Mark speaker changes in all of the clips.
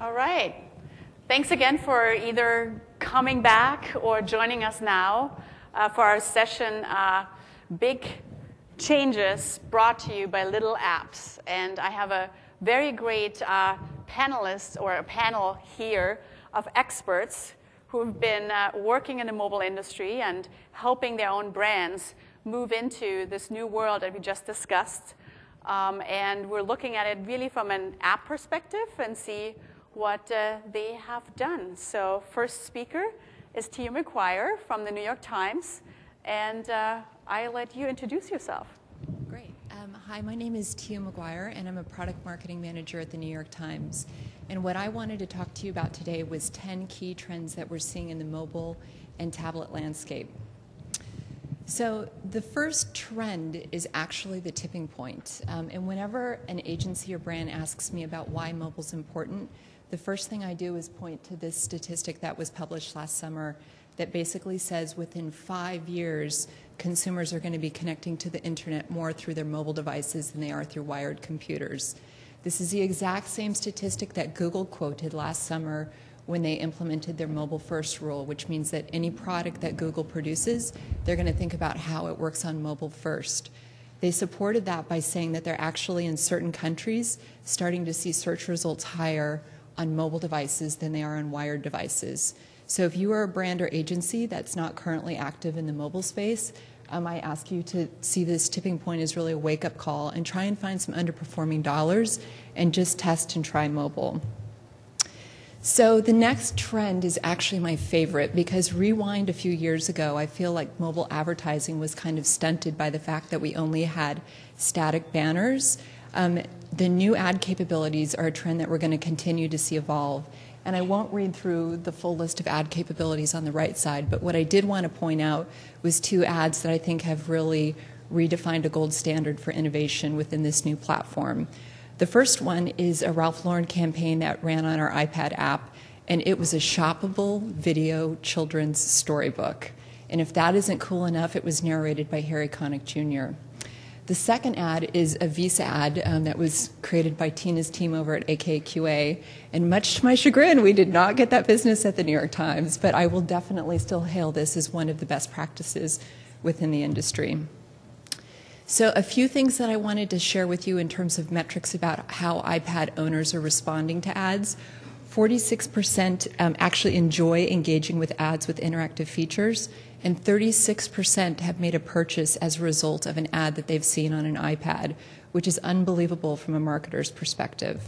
Speaker 1: All right. Thanks again for either coming back or joining us now uh, for our session, uh, Big Changes Brought to You by Little Apps. And I have a very great uh, panelist or a panel here of experts who've been uh, working in the mobile industry and helping their own brands move into this new world that we just discussed. Um, and we're looking at it really from an app perspective and see what uh, they have done. So, first speaker is Tia McGuire from the New York Times, and uh, I let you introduce yourself.
Speaker 2: Great. Um, hi, my name is Tia McGuire, and I'm a product marketing manager at the New York Times. And what I wanted to talk to you about today was 10 key trends that we're seeing in the mobile and tablet landscape. So, the first trend is actually the tipping point. Um, and whenever an agency or brand asks me about why mobile is important, the first thing I do is point to this statistic that was published last summer that basically says within five years, consumers are going to be connecting to the internet more through their mobile devices than they are through wired computers. This is the exact same statistic that Google quoted last summer when they implemented their mobile first rule, which means that any product that Google produces, they're going to think about how it works on mobile first. They supported that by saying that they're actually in certain countries starting to see search results higher on mobile devices than they are on wired devices. So if you are a brand or agency that's not currently active in the mobile space, um, I ask you to see this tipping point as really a wake up call and try and find some underperforming dollars and just test and try mobile. So the next trend is actually my favorite because rewind a few years ago, I feel like mobile advertising was kind of stunted by the fact that we only had static banners. Um, the new ad capabilities are a trend that we're going to continue to see evolve. And I won't read through the full list of ad capabilities on the right side, but what I did want to point out was two ads that I think have really redefined a gold standard for innovation within this new platform. The first one is a Ralph Lauren campaign that ran on our iPad app, and it was a shoppable video children's storybook. And if that isn't cool enough, it was narrated by Harry Connick Jr. The second ad is a Visa ad um, that was created by Tina's team over at AKQA. And much to my chagrin, we did not get that business at the New York Times, but I will definitely still hail this as one of the best practices within the industry. So, a few things that I wanted to share with you in terms of metrics about how iPad owners are responding to ads. 46% um, actually enjoy engaging with ads with interactive features, and 36% have made a purchase as a result of an ad that they've seen on an iPad, which is unbelievable from a marketer's perspective.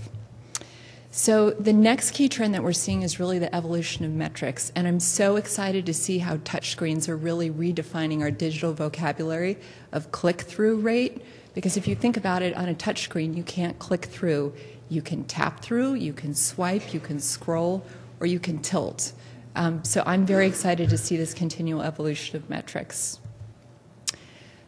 Speaker 2: So, the next key trend that we're seeing is really the evolution of metrics. And I'm so excited to see how touchscreens are really redefining our digital vocabulary of click through rate. Because if you think about it on a touchscreen, you can't click through. You can tap through, you can swipe, you can scroll, or you can tilt. Um, so I'm very excited to see this continual evolution of metrics.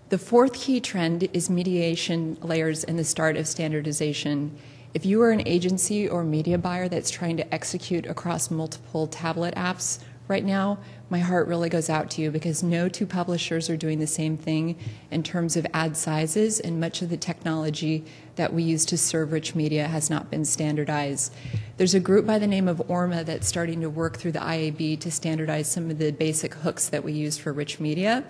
Speaker 2: The fourth key trend is mediation layers and the start of standardization. If you are an agency or media buyer that's trying to execute across multiple tablet apps right now, my heart really goes out to you because no two publishers are doing the same thing in terms of ad sizes, and much of the technology that we use to serve rich media has not been standardized. There's a group by the name of ORMMA that's starting to work through the IAB to standardize some of the basic hooks that we use for rich media.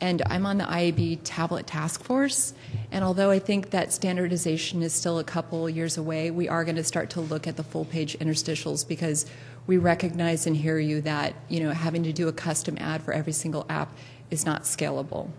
Speaker 2: And I'm on the IAB tablet task force. And although I think that standardization is still a couple years away, we are going to start to look at the full page interstitials because we recognize and hear you that you know having to do a custom ad for every single app is not scalable.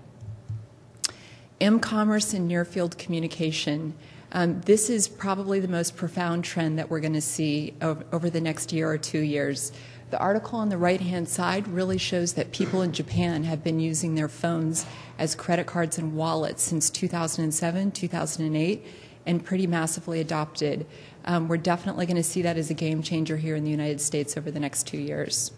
Speaker 2: M-commerce and near-field communication. Um, this is probably the most profound trend that we're going to see over, over the next year or two years. The article on the right hand side really shows that people in Japan have been using their phones as credit cards and wallets since 2007, 2008, and pretty massively adopted. Um, we're definitely going to see that as a game changer here in the United States over the next two years.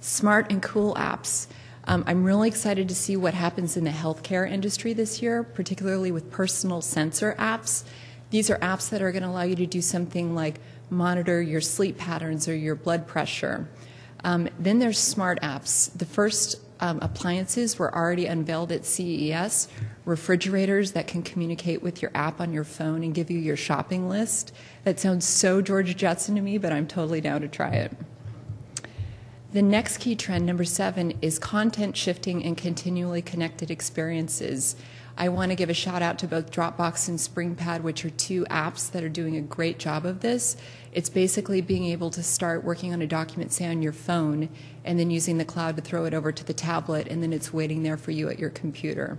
Speaker 2: Smart and cool apps. Um, I'm really excited to see what happens in the healthcare industry this year, particularly with personal sensor apps. These are apps that are going to allow you to do something like monitor your sleep patterns or your blood pressure. Um, then there's smart apps. The first um, appliances were already unveiled at CES, refrigerators that can communicate with your app on your phone and give you your shopping list. That sounds so George Jetson to me, but I'm totally down to try it. The next key trend, number seven, is content shifting and continually connected experiences. I want to give a shout out to both Dropbox and SpringPad, which are two apps that are doing a great job of this. It's basically being able to start working on a document, say on your phone, and then using the cloud to throw it over to the tablet, and then it's waiting there for you at your computer.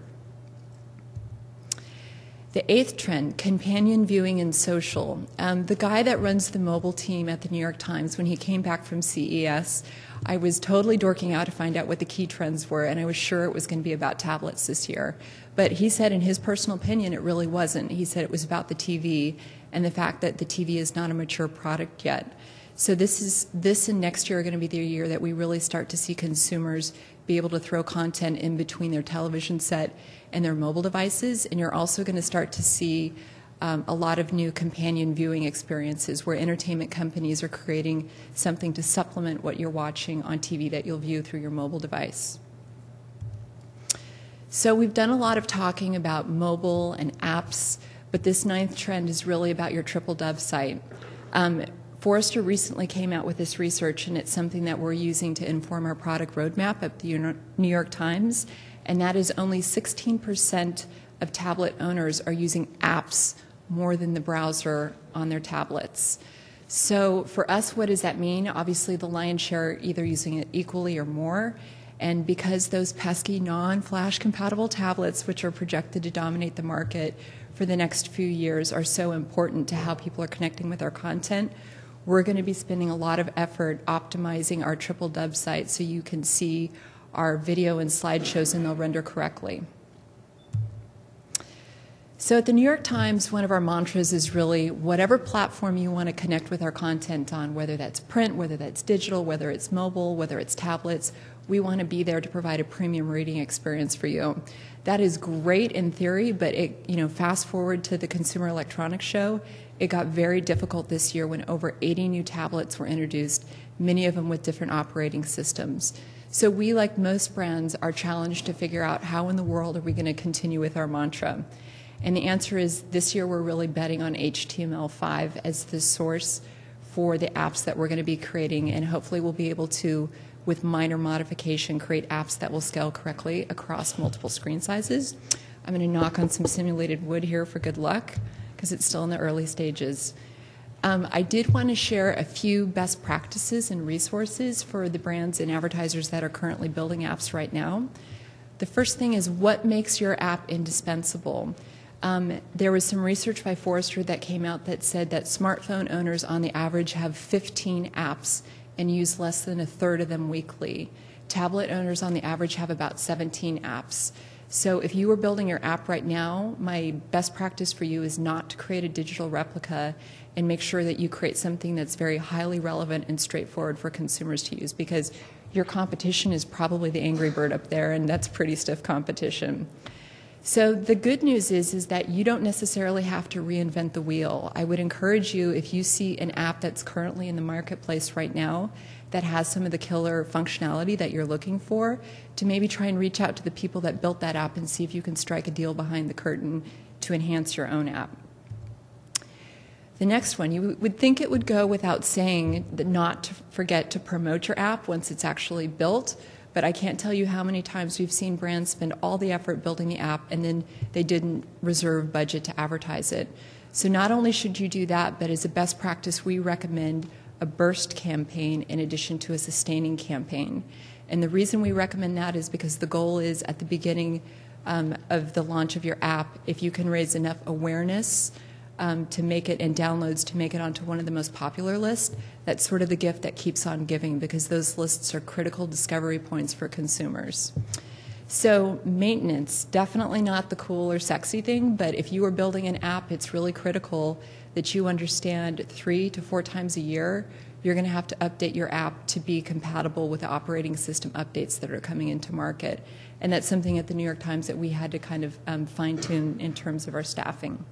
Speaker 2: The eighth trend, companion viewing and social. Um, the guy that runs the mobile team at the New York Times, when he came back from CES, I was totally dorking out to find out what the key trends were, and I was sure it was going to be about tablets this year. But he said, in his personal opinion, it really wasn't. He said it was about the TV and the fact that the TV is not a mature product yet. So this is this and next year are going to be the year that we really start to see consumers be able to throw content in between their television set and their mobile devices, and you're also going to start to see um, a lot of new companion viewing experiences where entertainment companies are creating something to supplement what you're watching on TV that you'll view through your mobile device. So, we've done a lot of talking about mobile and apps, but this ninth trend is really about your triple dub site. Um, Forrester recently came out with this research, and it's something that we're using to inform our product roadmap at the New York Times, and that is only 16% of tablet owners are using apps more than the browser on their tablets. So for us, what does that mean? Obviously, the lion's share are either using it equally or more. And because those pesky non flash compatible tablets, which are projected to dominate the market for the next few years, are so important to how people are connecting with our content, we're going to be spending a lot of effort optimizing our triple dub site so you can see our video and slideshows and they'll render correctly. So at the New York Times, one of our mantras is really whatever platform you want to connect with our content on, whether that's print, whether that's digital, whether it's mobile, whether it's tablets, we want to be there to provide a premium reading experience for you. That is great in theory, but it, you know, fast forward to the Consumer Electronics Show, it got very difficult this year when over 80 new tablets were introduced, many of them with different operating systems. So we, like most brands, are challenged to figure out how in the world are we going to continue with our mantra. And the answer is this year we're really betting on HTML5 as the source for the apps that we're going to be creating, and hopefully we'll be able to, with minor modification, create apps that will scale correctly across multiple screen sizes. I'm going to knock on some simulated wood here for good luck because it's still in the early stages. Um, I did want to share a few best practices and resources for the brands and advertisers that are currently building apps right now. The first thing is what makes your app indispensable? Um, there was some research by Forrester that came out that said that smartphone owners, on the average, have 15 apps and use less than a third of them weekly. Tablet owners, on the average, have about 17 apps. So if you were building your app right now, my best practice for you is not to create a digital replica and make sure that you create something that's very highly relevant and straightforward for consumers to use because your competition is probably the Angry Bird up there, and that's pretty stiff competition. So the good news is is that you don't necessarily have to reinvent the wheel. I would encourage you if you see an app that's currently in the marketplace right now that has some of the killer functionality that you're looking for, to maybe try and reach out to the people that built that app and see if you can strike a deal behind the curtain to enhance your own app. The next one, you would think it would go without saying that not to forget to promote your app once it's actually built, but I can't tell you how many times we've seen brands spend all the effort building the app and then they didn't reserve budget to advertise it. So not only should you do that, but as a best practice, we recommend a burst campaign in addition to a sustaining campaign. And the reason we recommend that is because the goal is at the beginning um, of the launch of your app, if you can raise enough awareness um, to make it and downloads to make it onto one of the most popular lists, that's sort of the gift that keeps on giving because those lists are critical discovery points for consumers. So, maintenance, definitely not the cool or sexy thing, but if you are building an app, it's really critical that you understand three to four times a year you're going to have to update your app to be compatible with the operating system updates that are coming into market. And that's something at the New York Times that we had to kind of um, fine tune in terms of our staffing.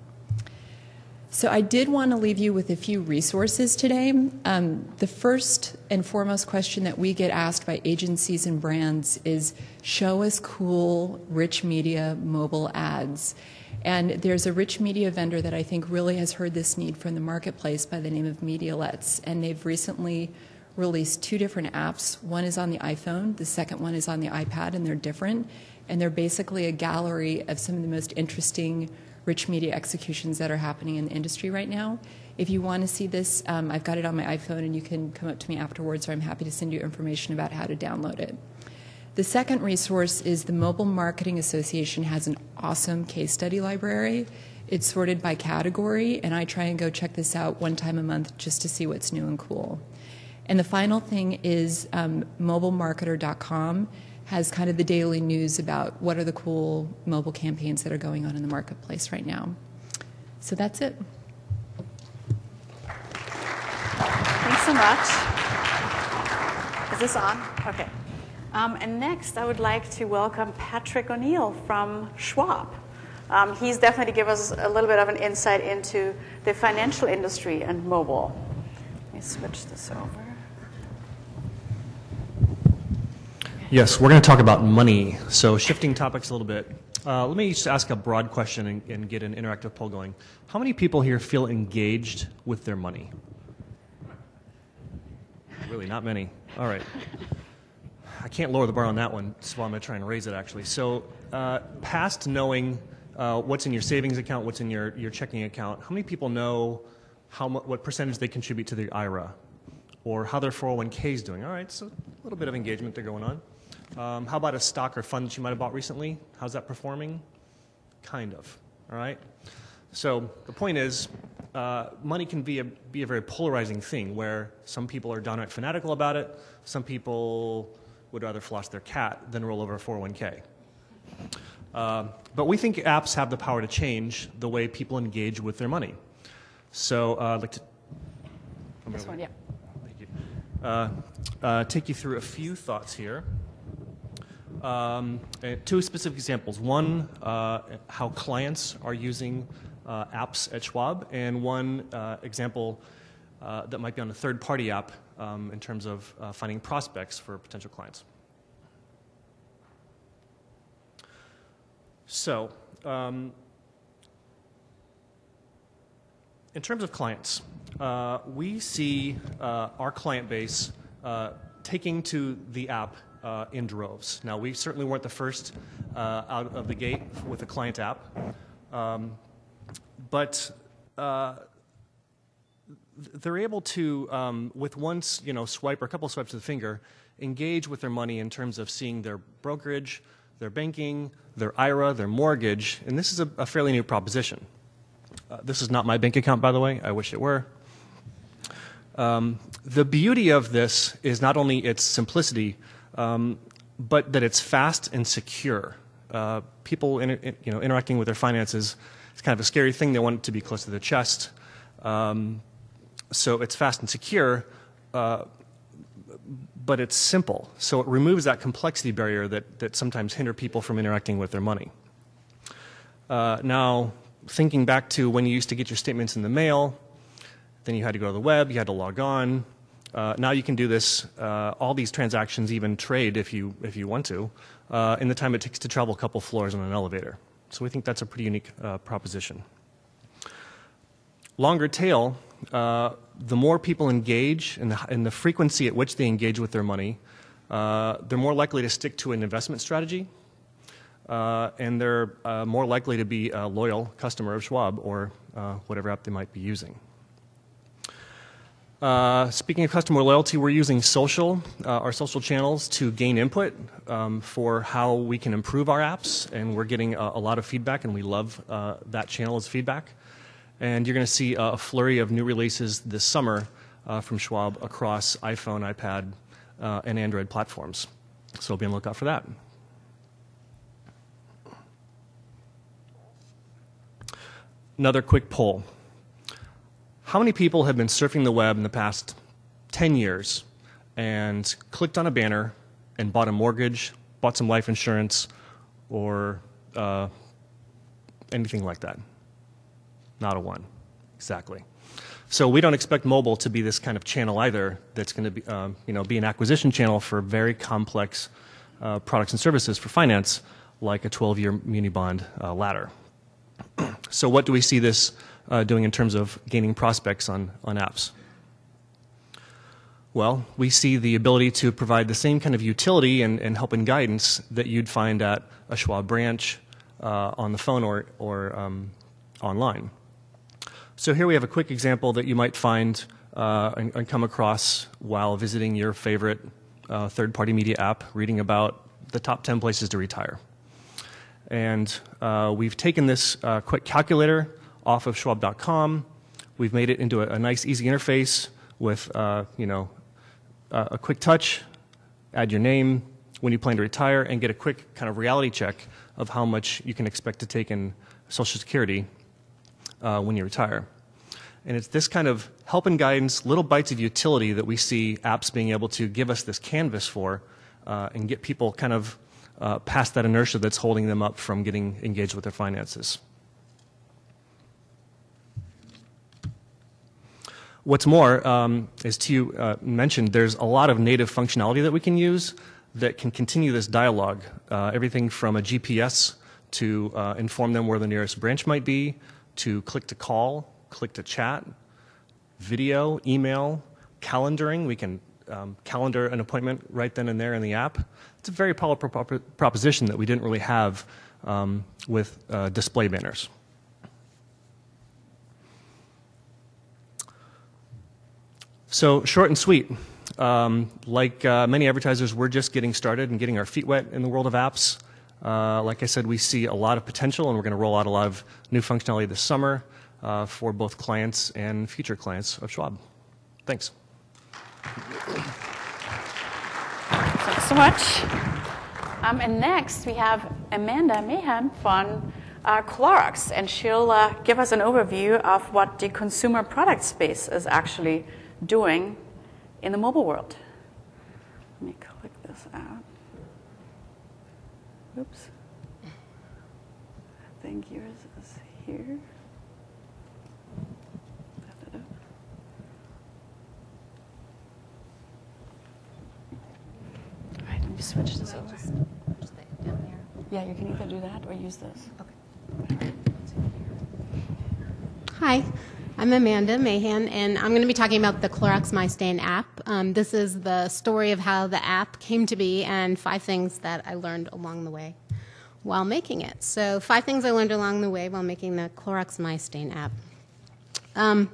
Speaker 2: So I did want to leave you with a few resources today. Um, the first and foremost question that we get asked by agencies and brands is show us cool rich media mobile ads. And there's a rich media vendor that I think really has heard this need from the marketplace by the name of Medialets. And they've recently released two different apps. One is on the iPhone, the second one is on the iPad, and they're different. And they're basically a gallery of some of the most interesting rich media executions that are happening in the industry right now. If you want to see this, um, I've got it on my iPhone, and you can come up to me afterwards, or I'm happy to send you information about how to download it. The second resource is the Mobile Marketing Association has an awesome case study library. It's sorted by category, and I try and go check this out one time a month just to see what's new and cool. And the final thing is um, mobilemarketer.com has kind of the daily news about what are the cool mobile campaigns that are going on in the marketplace right now. So that's it.
Speaker 1: Thanks so much. Is this on? Okay. Um, and next, I would like to welcome Patrick O'Neil from Schwab. Um, he's definitely to give us a little bit of an insight into the financial industry and mobile. Let me switch this over.
Speaker 3: Yes, we're going to talk about money. So, shifting topics a little bit. Uh, let me just ask a broad question and, and, get an interactive poll going. How many people here feel engaged with their money? Really, not many. All right. I can't lower the bar on that one, so I'm going to try and raise it actually. So, uh, past knowing uh, what's in your savings account, what's in your, your checking account, how many people know how what percentage they contribute to the IRA? Or how their 401k is doing? All right, so a little bit of engagement there going on. Um, how about a stock or fund that you might have bought recently? How's that performing? Kind of. All right. So the point is, uh, money can be a, be a very polarizing thing where some people are downright fanatical about it. Some people would rather floss their cat than roll over a 401k. Uh, but we think apps have the power to change the way people engage with their money. So uh, I'd like to.
Speaker 1: This one, yeah.
Speaker 3: Thank you. Uh, uh, take you through a few thoughts here. Um, uh, two specific examples. One, uh, how clients are using uh, apps at Schwab, and one uh, example uh, that might be on a third party app um, in terms of uh, finding prospects for potential clients. So, um, in terms of clients, we see our client base taking to the app uh, in droves. Now, we certainly weren't the first uh, out of the gate with a client app, um, but uh, they're able to, um, with one you know, swipe or a couple swipes of the finger, engage with their money in terms of seeing their brokerage, their banking, their IRA, their mortgage, and this is a, a fairly new proposition. Uh, this is not my bank account, by the way. I wish it were. Um, the beauty of this is not only its simplicity, um, but that it's fast and secure. Uh, people inter- you know, interacting with their finances is kind of a scary thing. They want it to be close to their chest. Um, so it's fast and secure, uh, but it's simple. So it removes that complexity barrier that, that sometimes hinder people from interacting with their money. Uh, now, thinking back to when you used to get your statements in the mail, then you had to go to the web, you had to log on, uh, now you can do this, uh, all these transactions, even trade if you, if you want to, uh, in the time it takes to travel a couple floors on an elevator. So we think that's a pretty unique uh, proposition. Longer tail, uh, the more people engage and the, and the, frequency at which they engage with their money, uh, they're more likely to stick to an investment strategy. and they're more likely to be a loyal customer of Schwab or whatever app they might be using. Uh, speaking of customer loyalty, we're using social, uh, our social channels, to gain input um, for how we can improve our apps, and we're getting a, a lot of feedback, and we love uh, that channel as feedback. And you're going to see a flurry of new releases this summer uh, from Schwab across iPhone, iPad, uh, and Android platforms. So be on the lookout for that. Another quick poll. How many people have been surfing the web in the past 10 years and clicked on a banner and bought a mortgage, bought some life insurance, or uh, anything like that? Not a one. Exactly. So we don't expect mobile to be this kind of channel either. That's going to be, um, you know, be an acquisition channel for very complex uh, products and services for finance, like a 12-year muni bond uh, ladder. so what do we see this uh, doing in terms of gaining prospects on on apps? Well, we see the ability to provide the same kind of utility and, and help and guidance that you'd find at a Schwab branch uh, on the phone or, or um, online. So here we have a quick example that you might find uh, and, and, come across while visiting your favorite uh, third-party media app, reading about the top 10 places to retire. And uh, we've taken this uh, quick calculator off of Schwab.com. We've made it into a, a nice, easy interface with, uh, you know, a quick touch, add your name, when you plan to retire, and get a quick kind of reality check of how much you can expect to take in Social Security uh, when you retire. And it's this kind of help and guidance, little bites of utility that we see apps being able to give us this canvas for uh, and get people kind of uh, past that inertia that's holding them up from getting engaged with their finances. What's more, um, as Tiu uh, mentioned, there's a lot of native functionality that we can use that can continue this dialogue. Uh, everything from a GPS to uh, inform them where the nearest branch might be, to click to call, click to chat, video, email, calendaring. We can um, calendar an appointment right then and there in the app. It's a very powerful proposition that we didn't really have um, with uh, display banners. So short and sweet. Um, like uh, many advertisers, we're just getting started and getting our feet wet in the world of apps. Uh, like I said, we see a lot of potential, and we're going to roll out a lot of new functionality this summer uh, for both clients and future clients of Schwab. Thanks.
Speaker 1: Thanks so much. Um, and next, we have Amanda Mahan from uh, Clorox, and she'll uh, give us an overview of what the consumer product space is actually doing in the mobile world. Let me click this out. Oops. I think yours is here. All right, let me switch this over. Yeah, you can either do that or use this. Okay.
Speaker 4: Hi. I'm Amanda Mahan, and I'm going to be talking about the Clorox My Stain app. Um, this is the story of how the app came to be and five things that I learned along the way while making it. So, five things I learned along the way while making the Clorox My Stain app. Um,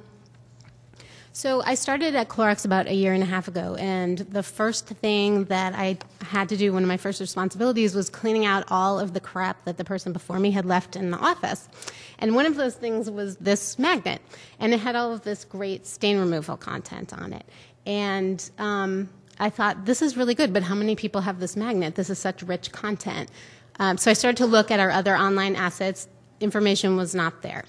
Speaker 4: so I started at Clorox about a year and a half ago, and the first thing that I had to do, one of my first responsibilities, was cleaning out all of the crap that the person before me had left in the office. And one of those things was this magnet, and it had all of this great stain removal content on it. And um, I thought, this is really good, but how many people have this magnet? This is such rich content. Um, so I started to look at our other online assets. Information was not there.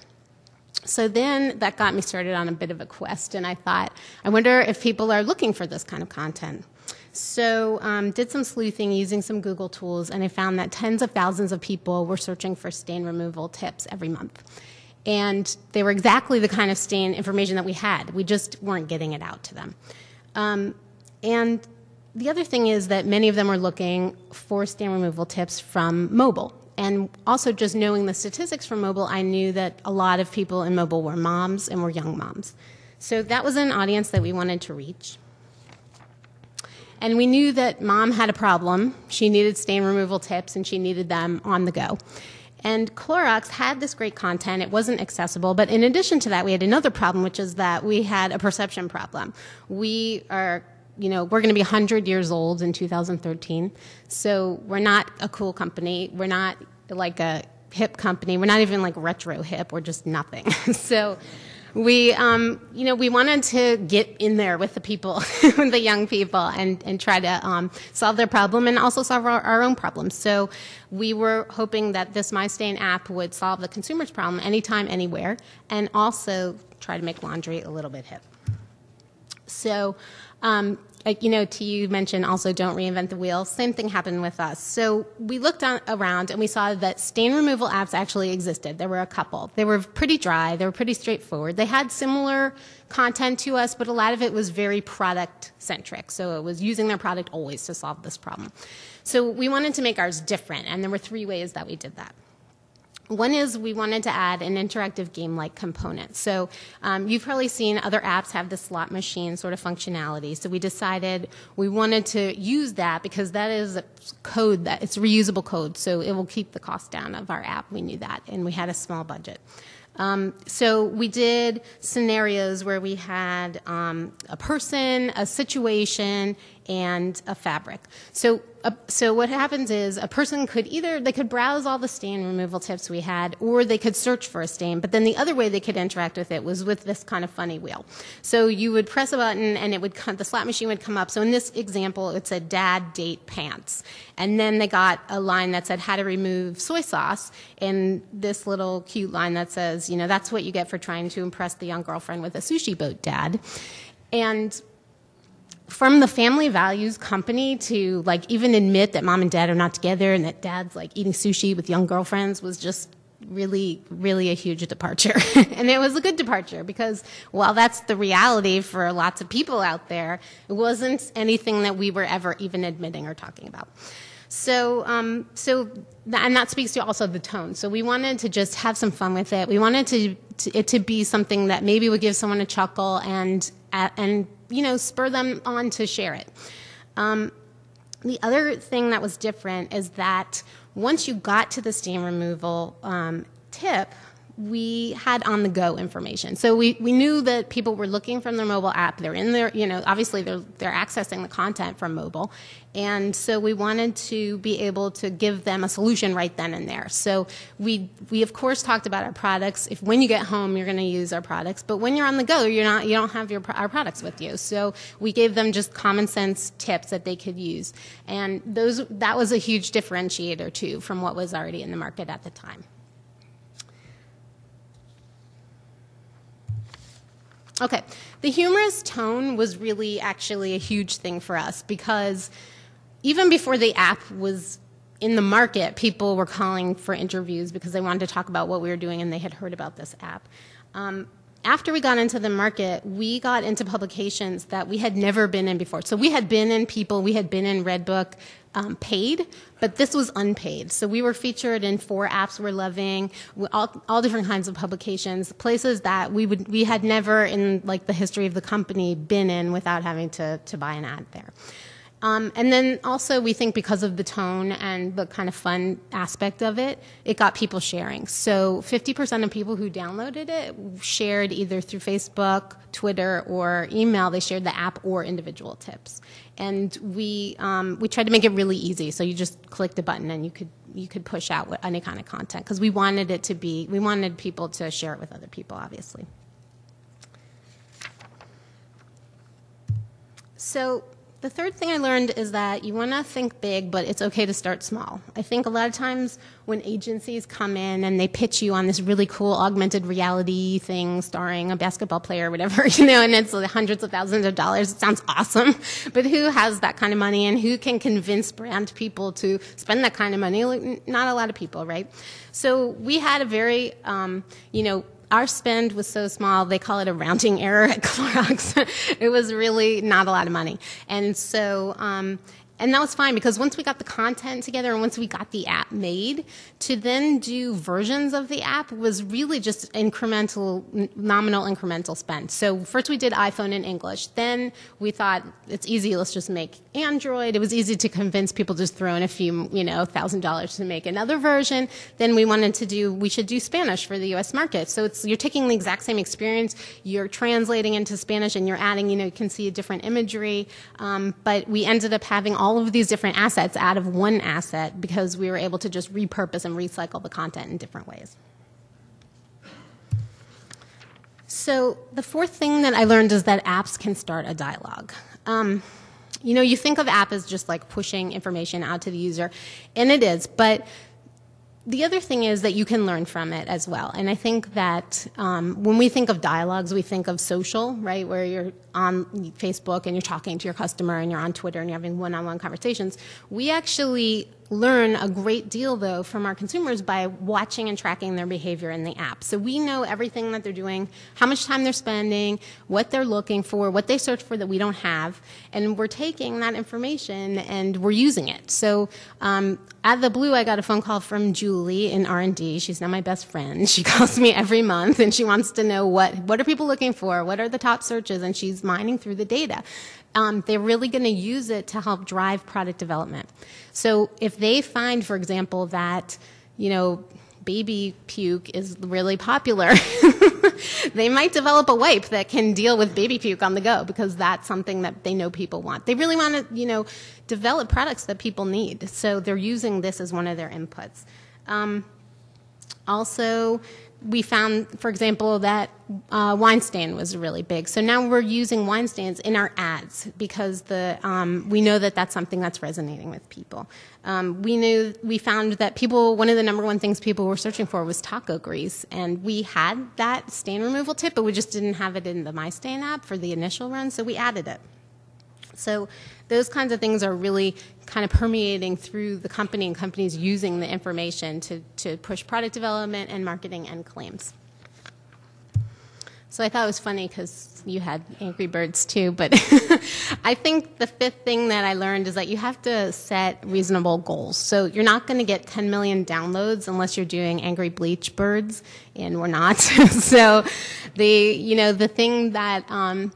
Speaker 4: So then that got me started on a bit of a quest, and I thought, I wonder if people are looking for this kind of content. So um, did some sleuthing using some Google tools, and I found that tens of thousands of people were searching for stain removal tips every month. And they were exactly the kind of stain information that we had. We just weren't getting it out to them. Um, and the other thing is that many of them were looking for stain removal tips from mobile and also just knowing the statistics from mobile, I knew that a lot of people in mobile were moms and were young moms. So that was an audience that we wanted to reach. And we knew that mom had a problem. She needed stain removal tips and she needed them on the go. And Clorox had this great content. It wasn't accessible. But in addition to that, we had another problem, which is that we had a perception problem. We are you know, we're going to be 100 years old in 2013. So we're not a cool company. We're not like a hip company. We're not even like retro hip. We're just nothing. so we, um, you know, we wanted to get in there with the people, the young people, and, and try to um, solve their problem and also solve our, our, own problems. So we were hoping that this MyStain app would solve the consumer's problem anytime, anywhere, and also try to make laundry a little bit hip. So, um, uh, you know, to you mentioned also don't reinvent the wheel. Same thing happened with us. So we looked on, around and we saw that stain removal apps actually existed. There were a couple. They were pretty dry. They were pretty straightforward. They had similar content to us, but a lot of it was very product centric. So it was using their product always to solve this problem. So we wanted to make ours different, and there were three ways that we did that. One is we wanted to add an interactive game like component. So um, you've probably seen other apps have the slot machine sort of functionality. So we decided we wanted to use that because that is a code that it's reusable code. So it will keep the cost down of our app. We knew that, and we had a small budget. Um, so we did scenarios where we had um, a person, a situation, and a fabric. So, uh, so what happens is a person could either they could browse all the stain removal tips we had, or they could search for a stain. But then the other way they could interact with it was with this kind of funny wheel. So you would press a button, and it would come, the slot machine would come up. So in this example, it said "dad date pants," and then they got a line that said "how to remove soy sauce," and this little cute line that says, you know, that's what you get for trying to impress the young girlfriend with a sushi boat, dad. And from the family values company to like even admit that mom and dad are not together and that dad's like eating sushi with young girlfriends was just really really a huge departure and it was a good departure because while that's the reality for lots of people out there it wasn't anything that we were ever even admitting or talking about so, um, so, and that speaks to also the tone. So we wanted to just have some fun with it. We wanted to, to it to be something that maybe would give someone a chuckle and and you know spur them on to share it. Um, the other thing that was different is that once you got to the steam removal um, tip, we had on the go information. So we, we knew that people were looking from their mobile app. They're in there, you know, obviously they're, they're accessing the content from mobile. And so we wanted to be able to give them a solution right then and there. So we, we of course talked about our products. If when you get home, you're going to use our products, but when you're on the go, you're not, you don't have your, our products with you. So we gave them just common sense tips that they could use. And those, that was a huge differentiator too from what was already in the market at the time. Okay, the humorous tone was really actually a huge thing for us because even before the app was in the market, people were calling for interviews because they wanted to talk about what we were doing and they had heard about this app. Um, after we got into the market, we got into publications that we had never been in before. So we had been in People, we had been in Redbook, um, paid, but this was unpaid. So we were featured in four apps we're loving, all, all different kinds of publications, places that we would we had never in like the history of the company been in without having to to buy an ad there. Um, and then also, we think because of the tone and the kind of fun aspect of it, it got people sharing. So 50% of people who downloaded it shared either through Facebook, Twitter, or email. They shared the app or individual tips. And we, um, we tried to make it really easy. So you just clicked a button and you could, you could push out any kind of content because we wanted it to be, we wanted people to share it with other people, obviously. So the third thing I learned is that you want to think big, but it's okay to start small. I think a lot of times when agencies come in and they pitch you on this really cool augmented reality thing starring a basketball player or whatever, you know, and it's hundreds of thousands of dollars, it sounds awesome. But who has that kind of money and who can convince brand people to spend that kind of money? Not a lot of people, right? So we had a very, um, you know, our spend was so small, they call it a rounding error at Clorox. it was really not a lot of money. And so, um, and that was fine because once we got the content together and once we got the app made, to then do versions of the app was really just incremental, nominal incremental spend. So first we did iPhone in English. Then we thought it's easy, let's just make Android. It was easy to convince people just throw in a few, you know, thousand dollars to make another version. Then we wanted to do, we should do Spanish for the US market. So it's, you're taking the exact same experience, you're translating into Spanish and you're adding, you know, you can see a different imagery. Um, but we ended up having all all of these different assets out of one asset because we were able to just repurpose and recycle the content in different ways. So the fourth thing that I learned is that apps can start a dialogue. Um, you know, you think of app as just like pushing information out to the user, and it is, but the other thing is that you can learn from it as well. And I think that um, when we think of dialogues, we think of social, right? Where you're on Facebook and you're talking to your customer and you're on Twitter and you're having one on one conversations. We actually learn a great deal, though, from our consumers by watching and tracking their behavior in the app. So we know everything that they're doing, how much time they're spending, what they're looking for, what they search for that we don't have, and we're taking that information and we're using it. So um, at the Blue, I got a phone call from Julie in R&D. She's now my best friend. She calls me every month and she wants to know what what are people looking for, what are the top searches, and she's mining through the data. Um, they're really going to use it to help drive product development. So if they find, for example, that you know baby puke is really popular. they might develop a wipe that can deal with baby puke on the go because that's something that they know people want. They really want to, you know, develop products that people need. So they're using this as one of their inputs. Um, also, we found, for example, that uh, wine stain was really big. So now we're using wine stains in our ads because the um, we know that that's something that's resonating with people. Um, we knew we found that people one of the number one things people were searching for was taco grease, and we had that stain removal tip, but we just didn't have it in the My Stain app for the initial run, so we added it. So those kinds of things are really kind of permeating through the company and companies using the information to, to push product development and marketing and claims. So I thought it was funny because you had Angry Birds too, but I think the fifth thing that I learned is that you have to set reasonable goals. So you're not going to get 10 million downloads unless you're doing Angry Bleach Birds, and we're not. so the you know the thing that um,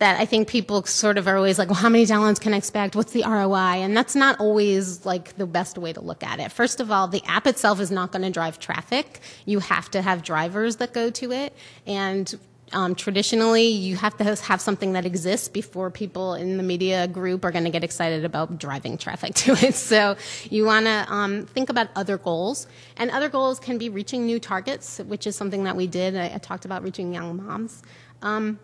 Speaker 4: that I think people sort of are always like, well, how many downloads can I expect? What's the ROI? And that's not always like the best way to look at it. First of all, the app itself is not going to drive traffic. You have to have drivers that go to it. And um, traditionally, you have to have something that exists before people in the media group are going to get excited about driving traffic to it. So you want to um, think about other goals, and other goals can be reaching new targets, which is something that we did. I, I talked about reaching young moms. Um,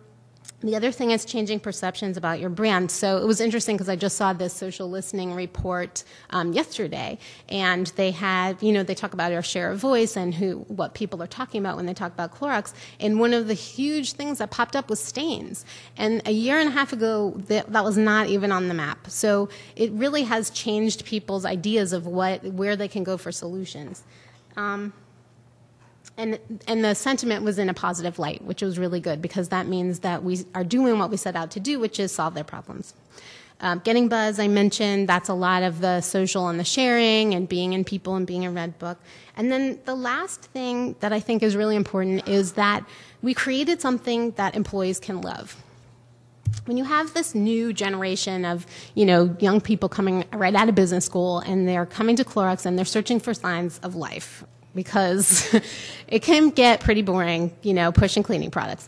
Speaker 4: the other thing is changing perceptions about your brand. So it was interesting because I just saw this social listening report um, yesterday, and they had, you know, they talk about our share of voice and who, what people are talking about when they talk about Clorox. And one of the huge things that popped up was stains. And a year and a half ago, that, that was not even on the map. So it really has changed people's ideas of what, where they can go for solutions. Um, and, and the sentiment was in a positive light, which was really good because that means that we are doing what we set out to do, which is solve their problems. Um, getting buzz, I mentioned, that's a lot of the social and the sharing and being in people and being in Redbook. And then the last thing that I think is really important is that we created something that employees can love. When you have this new generation of, you know, young people coming right out of business school and they're coming to Clorox and they're searching for signs of life, because it can get pretty boring, you know, pushing cleaning products.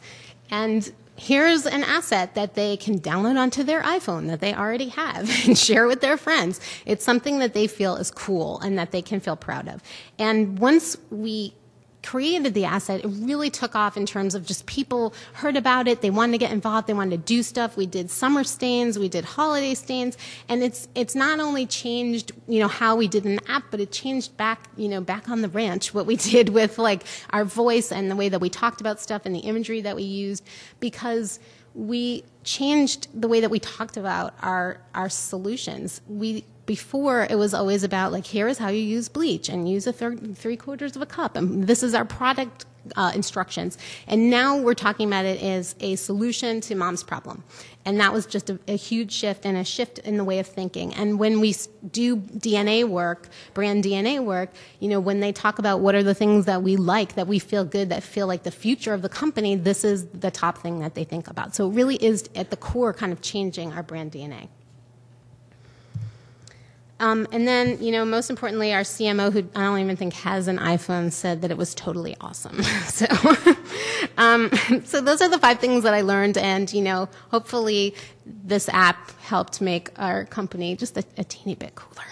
Speaker 4: And here's an asset that they can download onto their iPhone that they already have and share with their friends. It's something that they feel is cool and that they can feel proud of. And once we created the asset, it really took off in terms of just people heard about it, they wanted to get involved, they wanted to do stuff. We did summer stains, we did holiday stains, and it's it's not only changed, you know, how we did an app, but it changed back, you know, back on the ranch what we did with like our voice and the way that we talked about stuff and the imagery that we used because we changed the way that we talked about our our solutions. We before it was always about like here is how you use bleach and use a three quarters of a cup and this is our product uh, instructions. And now we're talking about it as a solution to mom's problem. And that was just a, a, huge shift and a shift in the way of thinking. And when we do dna work brand dna work you know when they talk about what are the things that we like that we feel good that feel like the future of the company this is the top thing that they think about. So it really is at the core kind of changing our brand dna um, and then, you know, most importantly, our CMO, who I don't even think has an iPhone, said that it was totally awesome. so, um, so those are the five things that I learned, and you know, hopefully, this app helped make our company just a, a teeny bit cooler.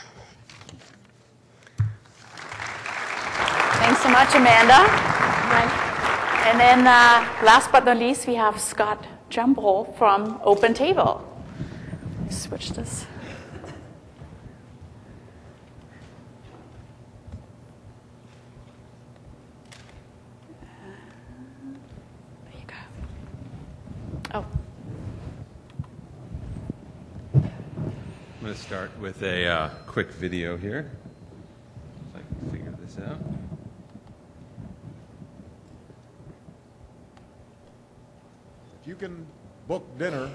Speaker 1: Thanks so much, Amanda. And then, uh, last but not least, we have Scott Jampol from Open OpenTable. Switch this.
Speaker 5: Going to start with a uh, quick video here. If I can figure this out.
Speaker 6: If you can book dinner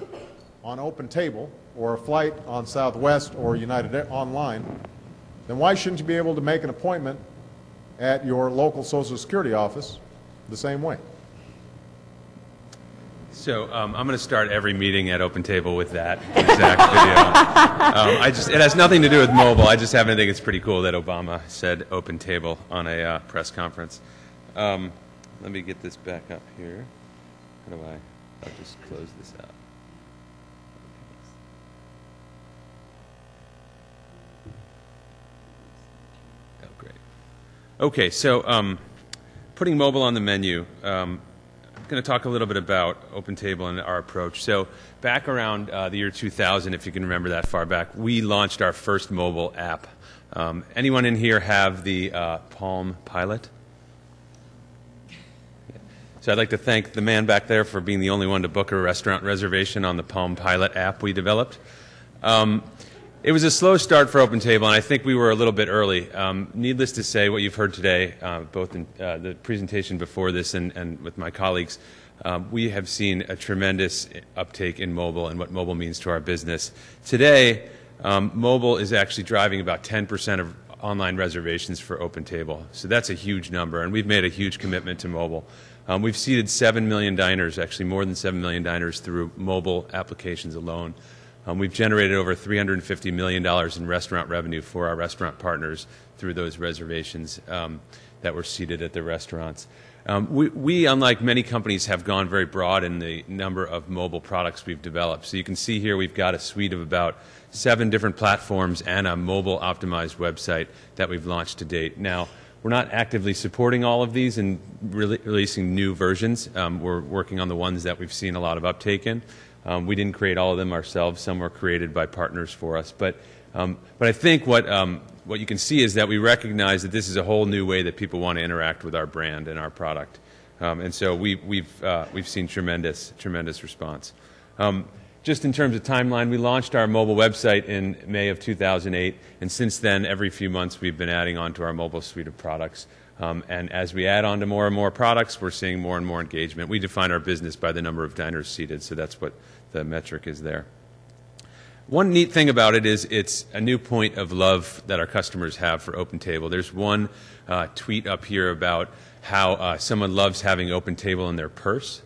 Speaker 6: on Open Table or a flight on Southwest or United Online, then why shouldn't you be able to make an appointment at your local Social Security office the same way?
Speaker 5: So um, I'm going to start every meeting at Open Table with that exact video. um, I just it has nothing to do with mobile. I just happen to think it's pretty cool that Obama said Open Table on a uh, press conference. Um, let me get this back up here. How do I? I'll just close this out. Oh, great. Okay, so um, putting mobile on the menu. Going to talk a little bit about OpenTable and our approach. So, back around uh, the year 2000, if you can remember that far back, we launched our first mobile app. Um, anyone in here have the uh, Palm Pilot? So I'd like to thank the man back there for being the only one to book a restaurant reservation on the Palm Pilot app we developed. Um, it was a slow start for OpenTable, and I think we were a little bit early. Um, needless to say, what you've heard today, uh, both in uh, the presentation before this and, and with my colleagues, um, we have seen a tremendous uptake in mobile and what mobile means to our business. Today, um, mobile is actually driving about 10% of online reservations for OpenTable. So that's a huge number, and we've made a huge commitment to mobile. Um, we've seeded 7 million diners, actually more than 7 million diners, through mobile applications alone. Um, we've generated over $350 million in restaurant revenue for our restaurant partners through those reservations um, that were seated at the restaurants. Um, we, we, unlike many companies, have gone very broad in the number of mobile products we've developed. So you can see here we've got a suite of about seven different platforms and a mobile optimized website that we've launched to date. Now, we're not actively supporting all of these and re- releasing new versions. Um, we're working on the ones that we've seen a lot of uptake in. Um, we didn't create all of them ourselves. Some were created by partners for us. But, um, but I think what, um, what you can see is that we recognize that this is a whole new way that people want to interact with our brand and our product. Um, and so we, we've, uh, we've seen tremendous, tremendous response. Um, just in terms of timeline, we launched our mobile website in May of 2008, and since then, every few months, we've been adding on to our mobile suite of products. Um, and as we add on to more and more products, we're seeing more and more engagement. We define our business by the number of diners seated, so that's what the metric is there. One neat thing about it is it's a new point of love that our customers have for OpenTable. There's one uh, tweet up here about how uh, someone loves having OpenTable in their purse.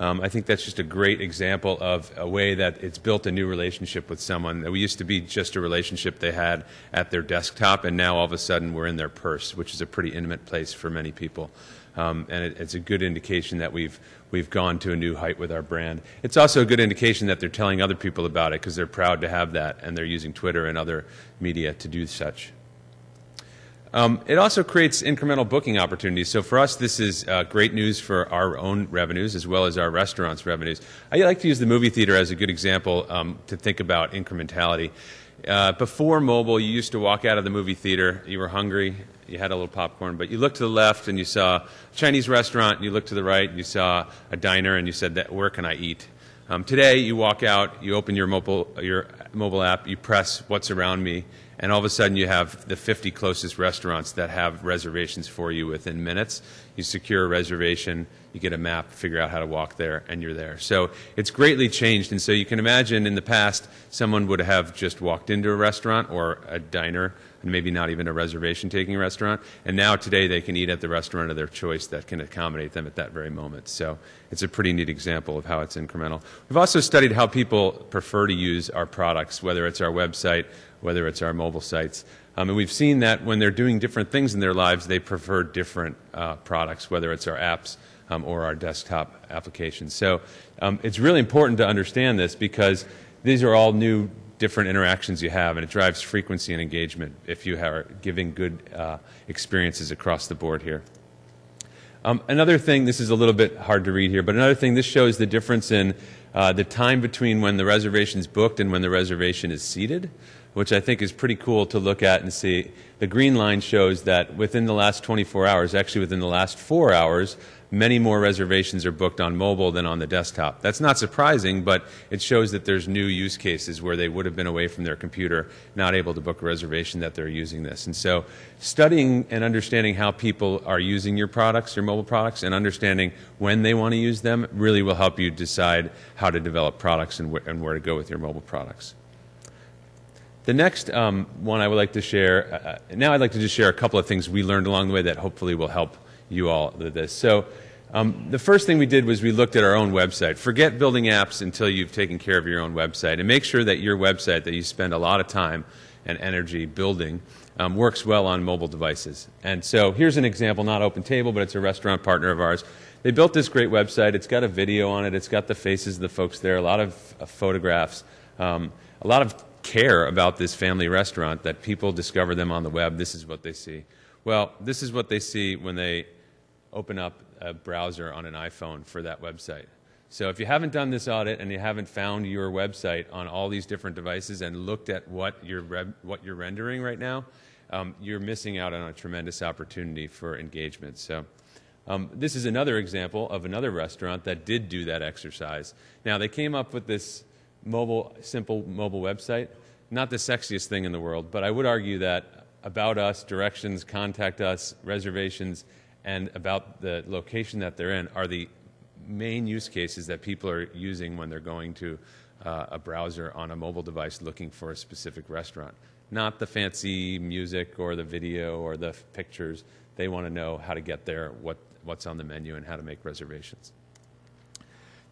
Speaker 5: Um, I think that's just a great example of a way that it's built a new relationship with someone. That we used to be just a relationship they had at their desktop, and now all of a sudden we're in their purse, which is a pretty intimate place for many people. Um, and it, it's a good indication that we've we've gone to a new height with our brand. It's also a good indication that they're telling other people about it because they're proud to have that, and they're using Twitter and other media to do such. Um, it also creates incremental booking opportunities. So for us, this is uh, great news for our own revenues as well as our restaurants' revenues. I like to use the movie theater as a good example um, to think about incrementality. Uh, before mobile, you used to walk out of the movie theater, you were hungry, you had a little popcorn, but you looked to the left and you saw a Chinese restaurant, and you looked to the right and you saw a diner, and you said, that, "Where can I eat?" Um, today, you walk out, you open your mobile, your mobile app, you press "What's around me," and all of a sudden you have the 50 closest restaurants that have reservations for you within minutes. You secure a reservation, you get a map, figure out how to walk there, and you're there. So it's greatly changed. And so you can imagine in the past, someone would have just walked into a restaurant or a diner, and maybe not even a reservation taking restaurant. And now today they can eat at the restaurant of their choice that can accommodate them at that very moment. So it's a pretty neat example of how it's incremental. We've also studied how people prefer to use our products, whether it's our website, whether it's our mobile sites. Um, and we've seen that when they're doing different things in their lives, they prefer different uh, products, whether it's our apps um, or our desktop applications. So um, it's really important to understand this because these are all new, different interactions you have, and it drives frequency and engagement if you are giving good uh, experiences across the board here. Um, another thing, this is a little bit hard to read here, but another thing, this shows the difference in uh, the time between when the reservation is booked and when the reservation is seated. Which I think is pretty cool to look at and see. The green line shows that within the last 24 hours, actually within the last four hours, many more reservations are booked on mobile than on the desktop. That's not surprising, but it shows that there's new use cases where they would have been away from their computer, not able to book a reservation, that they're using this. And so, studying and understanding how people are using your products, your mobile products, and understanding when they want to use them really will help you decide how to develop products and, wh- and where to go with your mobile products. The next um, one I would like to share, uh, uh, now I'd like to just share a couple of things we learned along the way that hopefully will help you all with this. So, um, the first thing we did was we looked at our own website. Forget building apps until you've taken care of your own website, and make sure that your website that you spend a lot of time and energy building um, works well on mobile devices. And so here's an example, not Open Table, but it's a restaurant partner of ours. They built this great website. It's got a video on it. It's got the faces of the folks there, a lot of uh, photographs, um, a lot of care about this family restaurant that people discover them on the web. This is what they see. Well, this is what they see when they open up a browser on an iPhone for that website. So if you haven't done this audit and you haven't found your website on all these different devices and looked at what you're, what you're rendering right now, um, you're missing out on a tremendous opportunity for engagement. So um, this is another example of another restaurant that did do that exercise. Now they came up with this mobile, simple mobile website. Not the sexiest thing in the world, but I would argue that about us, directions, contact us, reservations, and about the location that they're in are the main use cases that people are using when they're going to uh, a browser on a mobile device looking for a specific restaurant. Not the fancy music or the video or the pictures. They want to know how to get there, what, what's on the menu, and how to make reservations.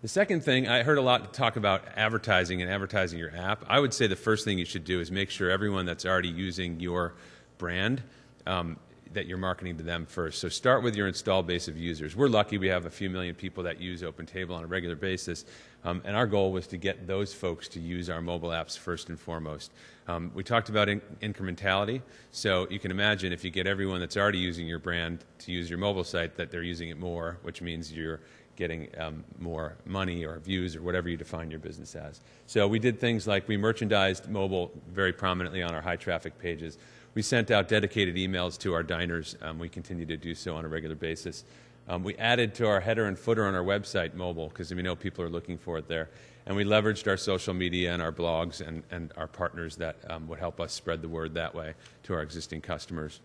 Speaker 5: The second thing, I heard a lot talk about advertising and advertising your app. I would say the first thing you should do is make sure everyone that's already using your brand um, that you're marketing to them first. So start with your install base of users. We're lucky we have a few million people that use OpenTable on a regular basis, um, and our goal was to get those folks to use our mobile apps first and foremost. Um, we talked about in- incrementality, so you can imagine if you get everyone that's already using your brand to use your mobile site, that they're using it more, which means you're getting um, more money or views or whatever you define your business as. So we did things like we merchandised mobile very prominently on our high traffic pages. We sent out dedicated emails to our diners. Um, we continue to do so on a regular basis. Um, we added to our header and footer on our website mobile because we know people are looking for it there. And we leveraged our social media and our blogs and, and our partners that um, would help us spread the word that way to our existing customers.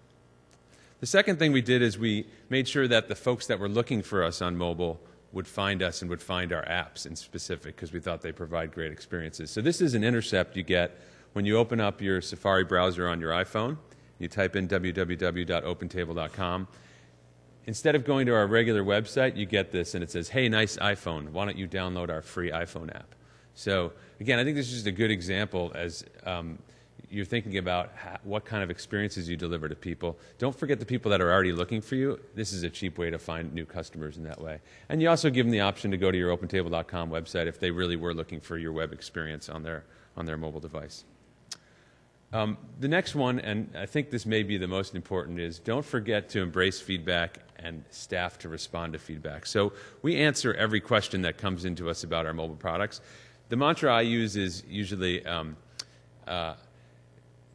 Speaker 5: The second thing we did is we made sure that the folks that were looking for us on mobile would find us and would find our apps in specific because we thought they provide great experiences. So this is an intercept you get when you open up your Safari browser on your iPhone, you type in www.opentable.com. Instead of going to our regular website, you get this and it says, Hey, nice iPhone. Why don't you download our free iPhone app? So, again, I think this is just a good example as um, you're thinking about how, what kind of experiences you deliver to people. Don't forget the people that are already looking for you. This is a cheap way to find new customers in that way. And you also give them the option to go to your opentable.com website if they really were looking for your web experience on their, on their mobile device. Um, the next one, and I think this may be the most important, is don't forget to embrace feedback and staff to respond to feedback. So we answer every question that comes into us about our mobile products. The mantra I use is usually um, uh,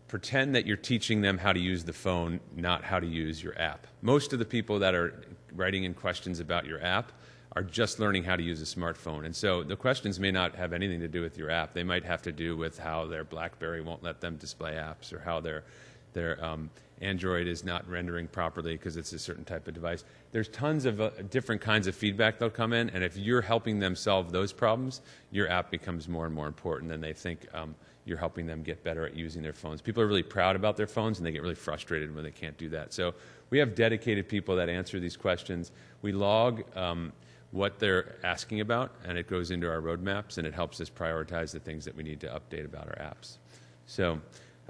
Speaker 5: pretend that you're teaching them how to use the phone, not how to use your app. Most of the people that are writing in questions about your app are just learning how to use a smartphone. And so the questions may not have anything to do with your app. They might have to do with how their BlackBerry won't let them display apps or how their, their um, Android is not rendering properly because it's a certain type of device. There's tons of uh, different kinds of feedback that'll come in, and if you're helping them solve those problems, your app becomes more and more important, and they think um, you're helping them get better at using their phones. People are really proud about their phones, and they get really frustrated when they can't do that. So we have dedicated people that answer these questions. We log. Um, what they're asking about, and it goes into our roadmaps, and it helps us prioritize the things that we need to update about our apps. So,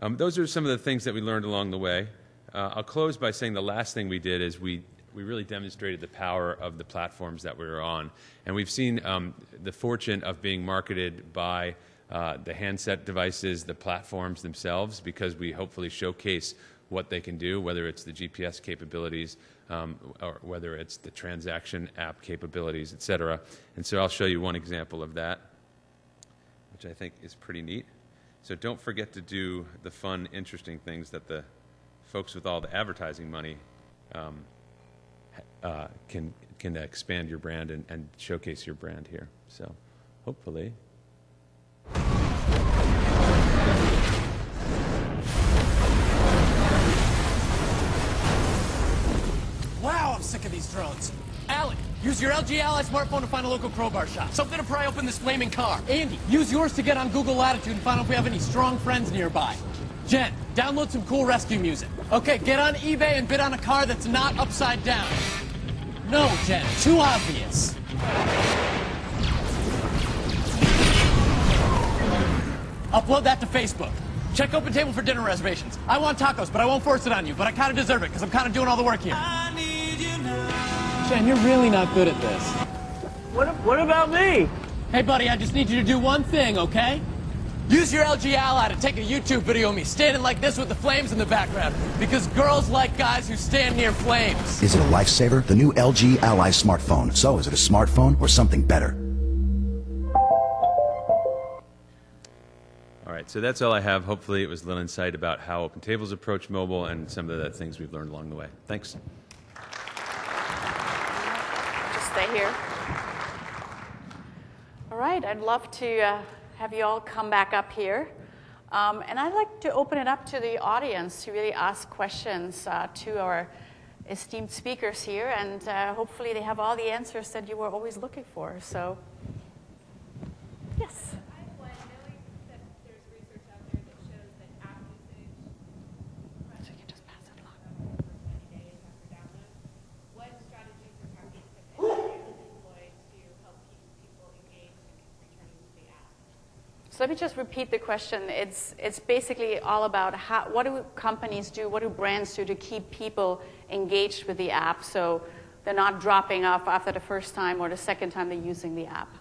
Speaker 5: um, those are some of the things that we learned along the way. Uh, I'll close by saying the last thing we did is we we really demonstrated the power of the platforms that we were on, and we've seen um, the fortune of being marketed by uh, the handset devices, the platforms themselves, because we hopefully showcase what they can do, whether it's the GPS capabilities um, or whether it's the transaction app capabilities, et cetera. And so I'll show you one example of that, which I think is pretty neat. So don't forget to do the fun, interesting things that the folks with all the advertising money um, uh, can can expand your brand and, and showcase your brand here. So hopefully.
Speaker 7: Sick of these drones. Alec, use your LG Ally smartphone to find a local crowbar shop. Something to pry open this flaming car. Andy, use yours to get on Google Latitude and find out if we have any strong friends nearby. Jen, download some cool rescue music. Okay, get on eBay and bid on a car that's not upside down. No, Jen, too obvious. Upload that to Facebook. Check Open Table for dinner reservations. I want tacos, but I won't force it on you. But I kind of deserve it because I'm kind of doing all the work here. Jen, you're really not good at this.
Speaker 8: What, what about me?
Speaker 7: Hey, buddy, I just need you to do one thing, okay? Use your LG Ally to take a YouTube video of me standing like this with the flames in the background. Because girls like guys who stand near flames.
Speaker 9: Is it a lifesaver? The new LG Ally smartphone. So is it a smartphone or something better?
Speaker 5: All right, so that's all I have. Hopefully, it was a little insight about how Open Tables approach mobile and some of the things we've learned along the way. Thanks.
Speaker 1: Stay here. All right, I'd love to uh, have you all come back up here. Um, and I'd like to open it up to the audience to really ask questions uh, to our esteemed speakers here. And uh, hopefully, they have all the answers that you were always looking for. So, yes. So you can just pass it along. So let me just repeat the question. It's, it's basically all about how, what do companies do, what do brands do to keep people engaged with the app so they're not dropping off after the first time or the second time they're using the app?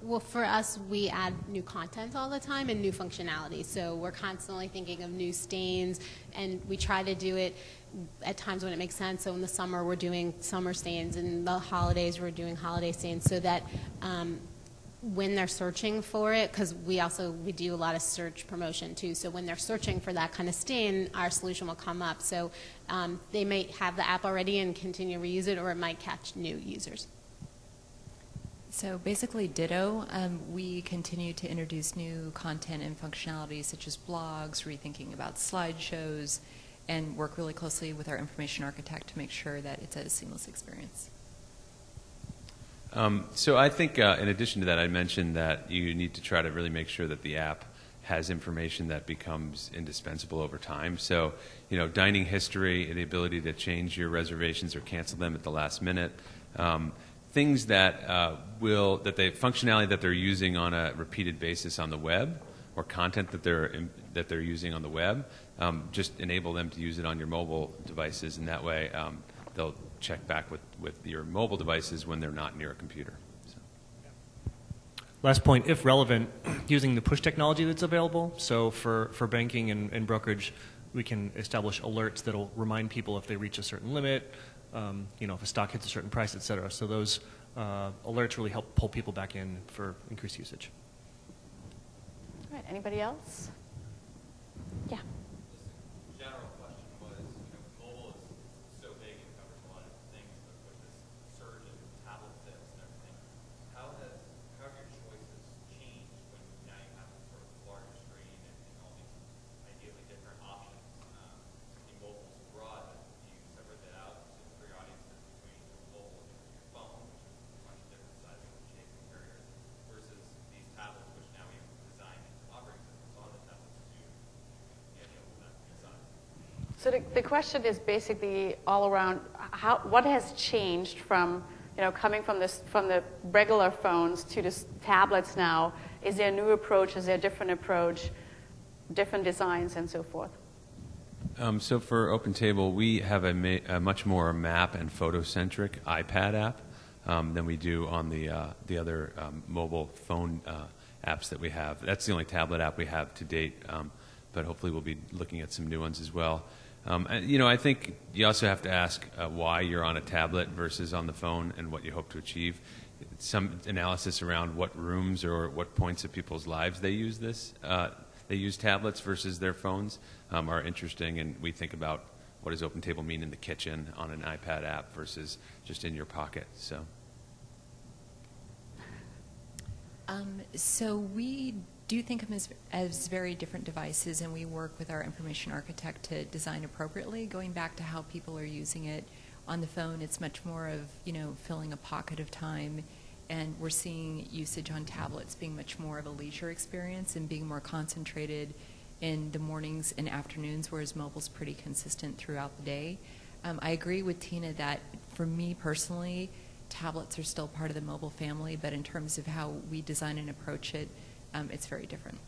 Speaker 4: Well, for us, we add new content all the time and new functionality. So we're constantly thinking of new stains, and we try to do it at times when it makes sense. So in the summer, we're doing summer stains, and the holidays, we're doing holiday stains, so that um, when they're searching for it, because we also we do a lot of search promotion too. So when they're searching for that kind of stain, our solution will come up. So um, they might have the app already and continue to reuse it, or it might catch new users.
Speaker 2: So basically, ditto. Um, we continue to introduce new content and functionalities such as blogs, rethinking about slideshows, and work really closely with our information architect to make sure that it's a seamless experience.
Speaker 5: Um, so I think, uh, in addition to that, I mentioned that you need to try to really make sure that the app has information that becomes indispensable over time. So, you know, dining history, the ability to change your reservations or cancel them at the last minute. Um, things that uh, will that the functionality that they're using on a repeated basis on the web or content that they're in, that they're using on the web um, just enable them to use it on your mobile devices and that way um, they'll check back with, with your mobile devices when they're not near a computer so.
Speaker 3: Last point, if relevant, using the push technology that's available. So for, for banking and, and brokerage, we can establish alerts that'll remind people if they reach a certain limit, um, you know, if a stock hits a certain price, et cetera. So those uh, alerts really help pull people back in for increased usage.
Speaker 1: All right, anybody else? Yeah.
Speaker 10: general question was, you know, mobile is so big and covers a lot of things, but with this surge in tablet tips and everything, how has, how have your choices changed when now you have this sort of larger screen and, and all these ideally different options? Um, in mobile is broad, but do you separate that out so for your audiences between mobile and your phone, which is a much different size and shape and carrier, versus these tablets, which now we've designed operating systems on the tablets to get you know, that design?
Speaker 1: So the, the question is basically all around how, what has changed from, you know, coming from, this, from the regular phones to the tablets now? Is there a new approach? Is there a different approach? Different designs and so forth?
Speaker 5: Um, so for OpenTable, we have a, a much more map and photo-centric iPad app um, than we do on the uh, the other um, mobile phone uh, apps that we have. That's the only tablet app we have to date, um, but hopefully we'll be looking at some new ones as well. Um, you know, I think you also have to ask uh, why you're on a tablet versus on the phone and what you hope to achieve. some analysis around what rooms or what points of people's lives they use this, uh, they use tablets versus their phones, um, are interesting. And we think about what does Open Table mean in the kitchen on an iPad app versus just in your pocket. So.
Speaker 2: Um, so we do think of them as, as very different devices, and we work with our information architect to design appropriately. Going back to how people are using it on the phone, it's much more of you know filling a pocket of time, and we're seeing usage on tablets being much more of a leisure experience and being more concentrated in the mornings and afternoons, whereas mobile's pretty consistent throughout the day. Um, I agree with Tina that for me personally, tablets are still part of the mobile family, but in terms of how we design and approach it, um, it's very different.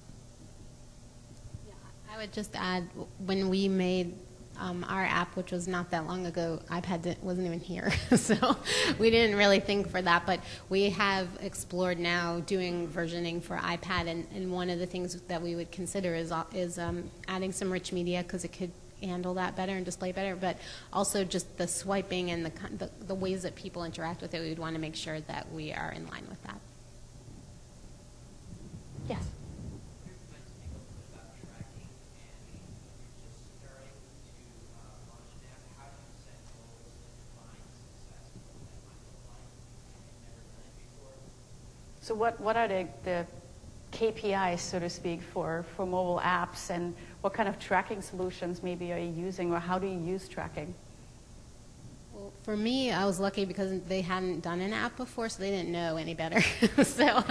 Speaker 4: Yeah, I would just add, when we made um, our app, which was not that long ago, iPad wasn't even here, so we didn't really think for that. But we have explored now doing versioning for iPad, and, and one of the things that we would consider is is um, adding some rich media because it could handle that better and display better. But also just the swiping and the, the the ways that people interact with it, we would want to make sure that we are in line with that. Yes.
Speaker 1: So what, what are the, the KPIs, so to speak, for, for mobile apps, and what kind of tracking solutions maybe are you using, or how do you use tracking?
Speaker 4: For me, I was lucky because they hadn't done an app before, so they didn't know any better. so,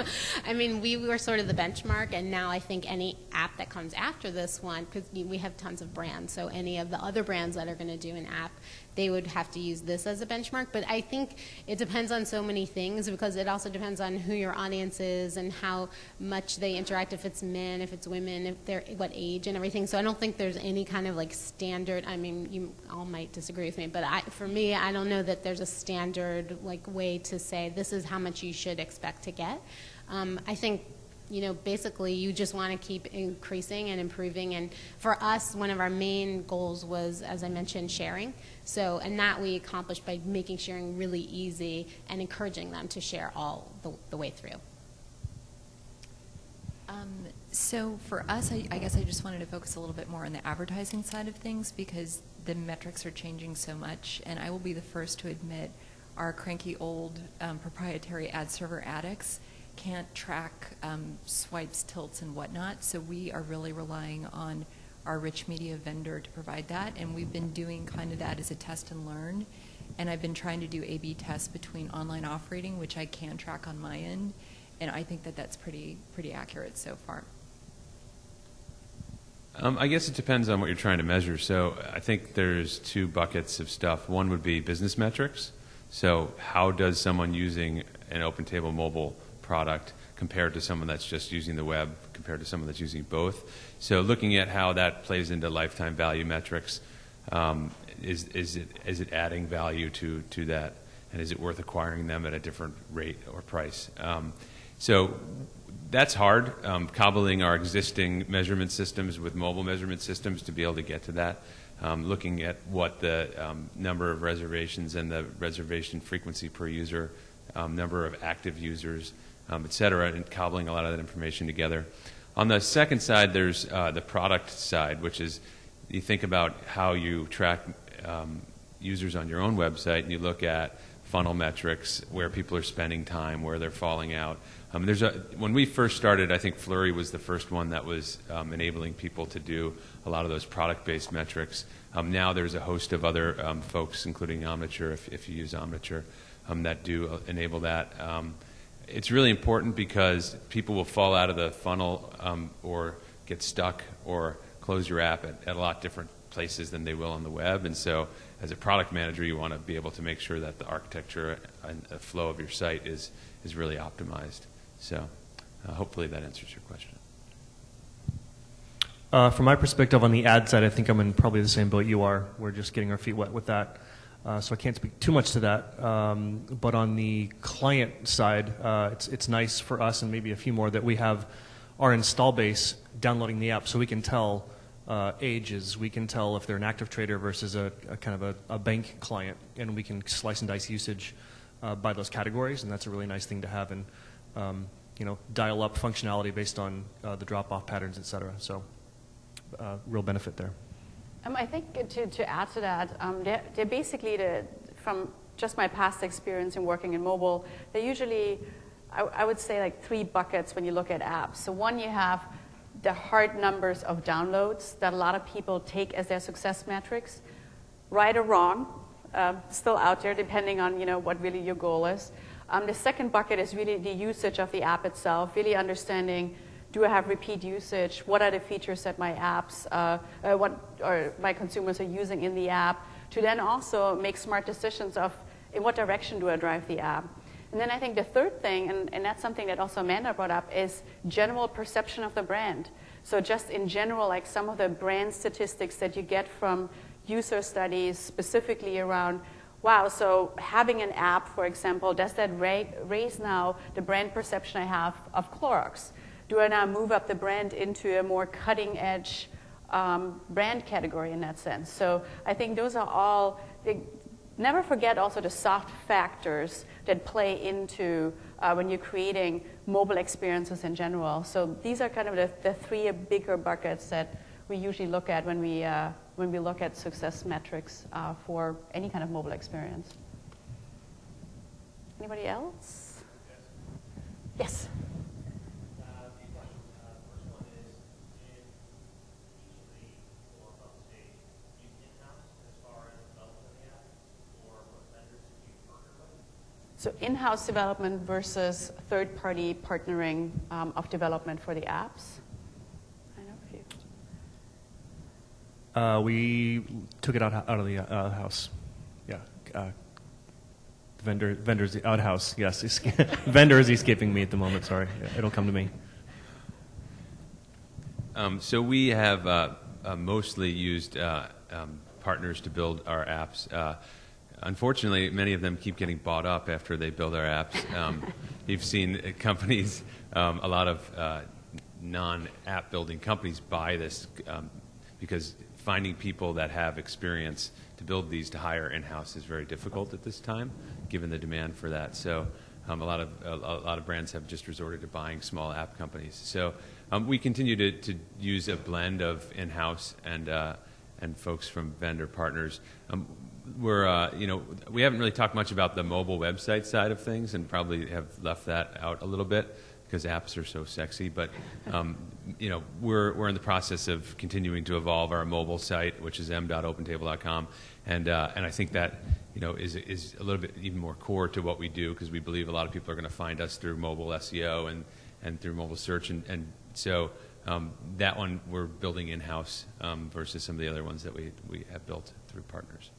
Speaker 4: I mean, we were sort of the benchmark, and now I think any app that comes after this one, because we have tons of brands, so any of the other brands that are going to do an app, they would have to use this as a benchmark. But I think it depends on so many things because it also depends on who your audience is and how much they interact. If it's men, if it's women, if they're what age and everything. So I don't think there's any kind of like standard. I mean, you all might disagree with me, but I, for me, I don't know that there's a standard like way to say this is how much you should expect to get. Um, I think you know, basically you just want to keep increasing and improving. And for us, one of our main goals was, as I mentioned, sharing. So, and that we accomplished by making sharing really easy and encouraging them to share all the, the way through.
Speaker 2: Um, so for us, I, I, guess I just wanted to focus a little bit more on the advertising side of things because the metrics are changing so much. And I will be the first to admit our cranky old um, proprietary ad server addicts can't track um, swipes, tilts, and whatnot. So we are really relying on our rich media vendor to provide that. And we've been doing kind of that as a test and learn. And I've been trying to do A-B tests between online off rating, which I can track on my end. And I think that that's pretty, pretty accurate so far.
Speaker 5: Um, I guess it depends on what you're trying to measure. So I think there's two buckets of stuff. One would be business metrics. So how does someone using an OpenTable mobile product compared to someone that's just using the web, compared to someone that's using both. So looking at how that plays into lifetime value metrics, um, is, is, it, is it adding value to, to that? And is it worth acquiring them at a different rate or price? Um, so that's hard, um, cobbling our existing measurement systems with mobile measurement systems to be able to get to that. Um, looking at what the um, number of reservations and the reservation frequency per user, um, number of active users, um, et cetera, and cobbling a lot of that information together. On the second side, there's uh, the product side, which is you think about how you track um, users on your own website, and you look at funnel metrics, where people are spending time, where they're falling out. Um, there's a, when we first started, I think Flurry was the first one that was um, enabling people to do a lot of those product-based metrics. Um, now there's a host of other um, folks, including Omniture, if, if you use Omniture, um, that do uh, enable that. It's really important because people will fall out of the funnel um, or get stuck or close your app at, at, a lot different places than they will on the web. And so, as a product manager, you want to be able to make sure that the architecture and the flow of your site is, is really optimized. So, uh, hopefully, that answers your question.
Speaker 3: Uh, from my perspective on the ad side, I think I'm in probably the same boat you are. We're just getting our feet wet with that. Uh, so I can't speak too much to that. Um, but on the client side, uh, it's, it's nice for us and maybe a few more that we have our install base downloading the app so we can tell uh, ages. We can tell if they're an active trader versus a, a kind of a, a, bank client, and we can slice and dice usage uh, by those categories, and that's a really nice thing to have and um, you know dial up functionality based on uh, the drop off patterns, et cetera. So, uh, real benefit there.
Speaker 1: Um, I think to, to add to that, um, they're, they're basically the, from just my past experience in working in mobile, they're usually, I, I would say, like three buckets when you look at apps. So, one, you have the hard numbers of downloads that a lot of people take as their success metrics, right or wrong, uh, still out there depending on you know what really your goal is. Um, the second bucket is really the usage of the app itself, really understanding do I have repeat usage? What are the features that my apps, uh, uh, what or my consumers are using in the app? To then also make smart decisions of in what direction do I drive the app. And then I think the third thing, and, and that's something that also Amanda brought up, is general perception of the brand. So just in general, like some of the brand statistics that you get from user studies specifically around wow, so having an app, for example, does that ra- raise now the brand perception I have of Clorox? Do I now move up the brand into a more cutting edge um, brand category in that sense? So I think those are all, they, never forget also the soft factors that play into uh, when you're creating mobile experiences in general. So these are kind of the, the three bigger buckets that we usually look at when we, uh, when we look at success metrics uh, for any kind of mobile experience. Anybody else? Yes. So in-house development versus third-party partnering um, of development for the apps.
Speaker 3: Uh, we took it out, out of the uh, house. Yeah. Uh, vendor, vendor's outhouse. Yes. vendor is escaping me at the moment. Sorry. It'll come to me.
Speaker 5: Um, so we have uh, uh, mostly used uh, um, partners to build our apps. Unfortunately, many of them keep getting bought up after they build our apps. Um, you've seen companies, um, a lot of non-app building companies buy this um, because finding people that have experience to build these to hire in-house is very difficult at this time, given the demand for that. So um, a lot of a, a, lot of brands have just resorted to buying small app companies. So um, we continue to, to use a blend of in-house and uh, and folks from vendor partners. Um, we're uh, you know we haven't really talked much about the mobile website side of things, and probably have left that out a little bit because apps are so sexy. But um, you know, we're we're in the process of continuing to evolve our mobile site, which is m.opentable.com, and uh, and I think that you know is is a little bit even more core to what we do because we believe a lot of people are going to find us through mobile SEO and and through mobile search, and and so. Um, that one we're building in house um, versus some of the other ones that we, we have built through partners.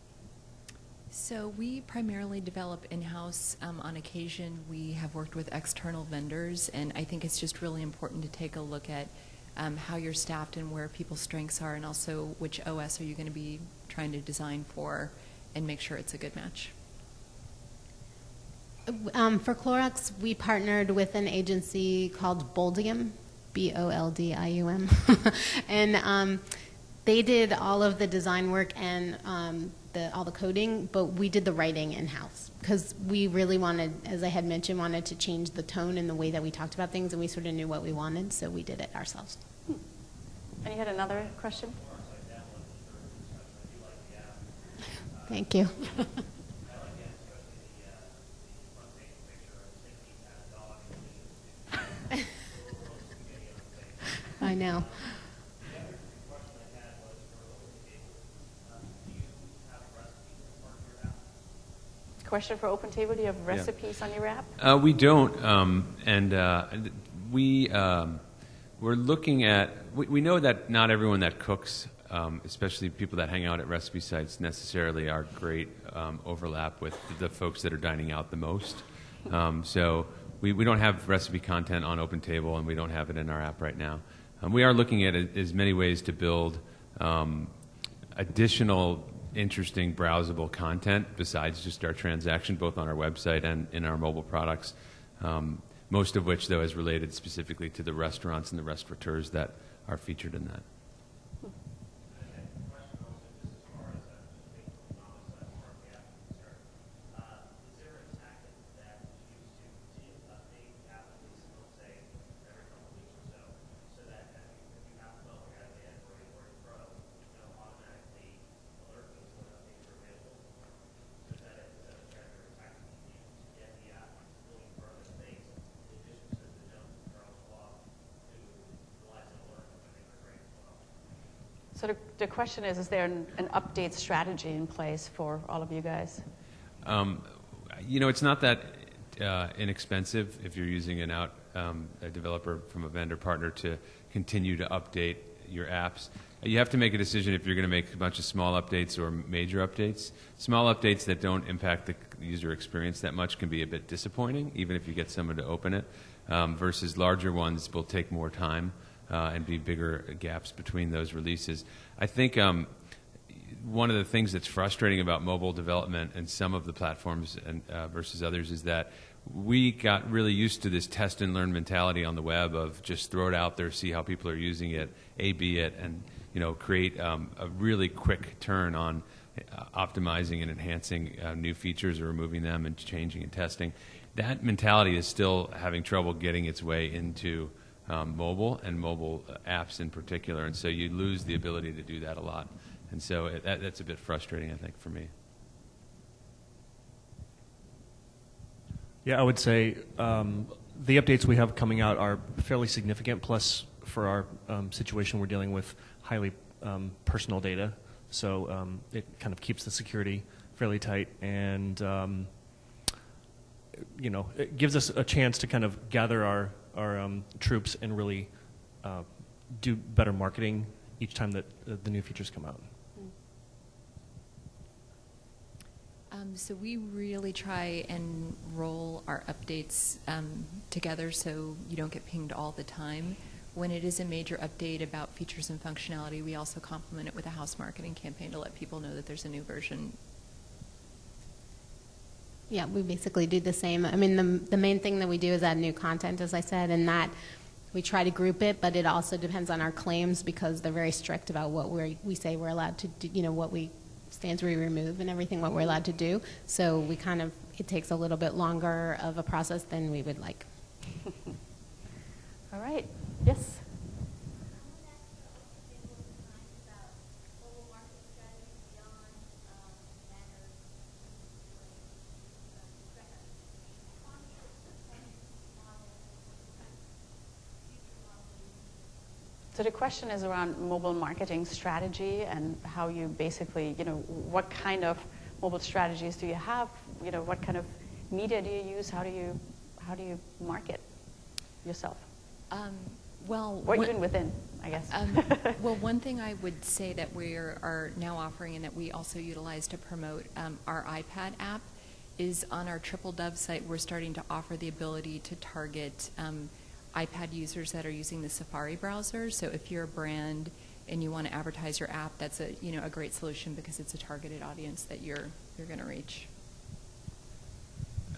Speaker 2: So we primarily develop in-house. Um, on occasion, we have worked with external vendors, and I think it's just really important to take a look at um, how you're staffed and where people's strengths are, and also which OS are you going to be trying to design for, and make sure it's a good match.
Speaker 4: Um, for Clorox, we partnered with an agency called Boldium, B-O-L-D-I-U-M, and um, they did all of the design work and um, the, all the coding, but we did the writing in house because we really wanted, as I had mentioned, wanted to change the tone and the way that we talked about things, and we sort of knew what we wanted, so we did it ourselves.
Speaker 1: Hmm. And you had another question?
Speaker 4: Thank you. I know.
Speaker 1: question for Open Table? Do you have recipes yeah. on your app?
Speaker 5: Uh, we don't, um, and uh, we um, we're looking at. We, we, know that not everyone that cooks, um, especially people that hang out at recipe sites, necessarily are great um, overlap with the folks that are dining out the most. Um, so we, we don't have recipe content on Open Table, and we don't have it in our app right now. Um, we are looking at as many ways to build additional interesting browsable content besides just our transaction, both on our website and in our mobile products. Um, most of which, though, is related specifically to the restaurants and the restaurateurs that are featured in that.
Speaker 1: So the, the question is, is there an, an update strategy in place for all of you guys?
Speaker 5: Um, you know, it's not that uh, inexpensive if you're using an out um, a developer from a vendor partner to continue to update your apps. You have to make a decision if you're going to make a bunch of small updates or major updates. Small updates that don't impact the user experience that much can be a bit disappointing, even if you get someone to open it, um, versus larger ones will take more time uh, and be bigger gaps between those releases. I think um, one of the things that's frustrating about mobile development and some of the platforms and, uh, versus others is that we got really used to this test and learn mentality on the web of just throw it out there, see how people are using it, A/B it, and you know create um, a really quick turn on uh, optimizing and enhancing uh, new features or removing them and changing and testing. That mentality is still having trouble getting its way into um, mobile and mobile uh, apps in particular, and so you lose the ability to do that a lot. And so it, that, that's a bit frustrating, I think, for me.
Speaker 3: Yeah, I would say um, the updates we have coming out are fairly significant. Plus, for our um, situation, we're dealing with highly um, personal data, so um, it kind of keeps the security fairly tight, and um, you know, it gives us a chance to kind of gather our our um, troops and really uh, do better marketing each time that uh, the new features come out.
Speaker 2: Um, so we really try and roll our updates um, together so you don't get pinged all the time. When it is a major update about features and functionality, we also complement it with a house marketing campaign to let people know that there's a new version.
Speaker 4: Yeah, we basically do the same. I mean, the, the main thing that we do is add new content, as I said, and that we try to group it, but it also depends on our claims because they're very strict about what we we say we're allowed to do, you know, what we stands we remove and everything, what we're allowed to do. So we kind of, it takes a little bit longer of a process than we would like.
Speaker 1: All right. Yes? So the question is around mobile marketing strategy and how you basically, you know, what kind of mobile strategies do you have? You know, what kind of media do you use? How do you, how do you market yourself?
Speaker 2: Um, well,
Speaker 1: or even within, I guess.
Speaker 2: Um, well, one thing I would say that we are now offering and that we also utilize to promote um, our iPad app is on our triple dub site. We're starting to offer the ability to target um, iPad users that are using the Safari browser. So if you're a brand and you want to advertise your app, that's a you know a great solution because it's a targeted audience that you're you're going to reach.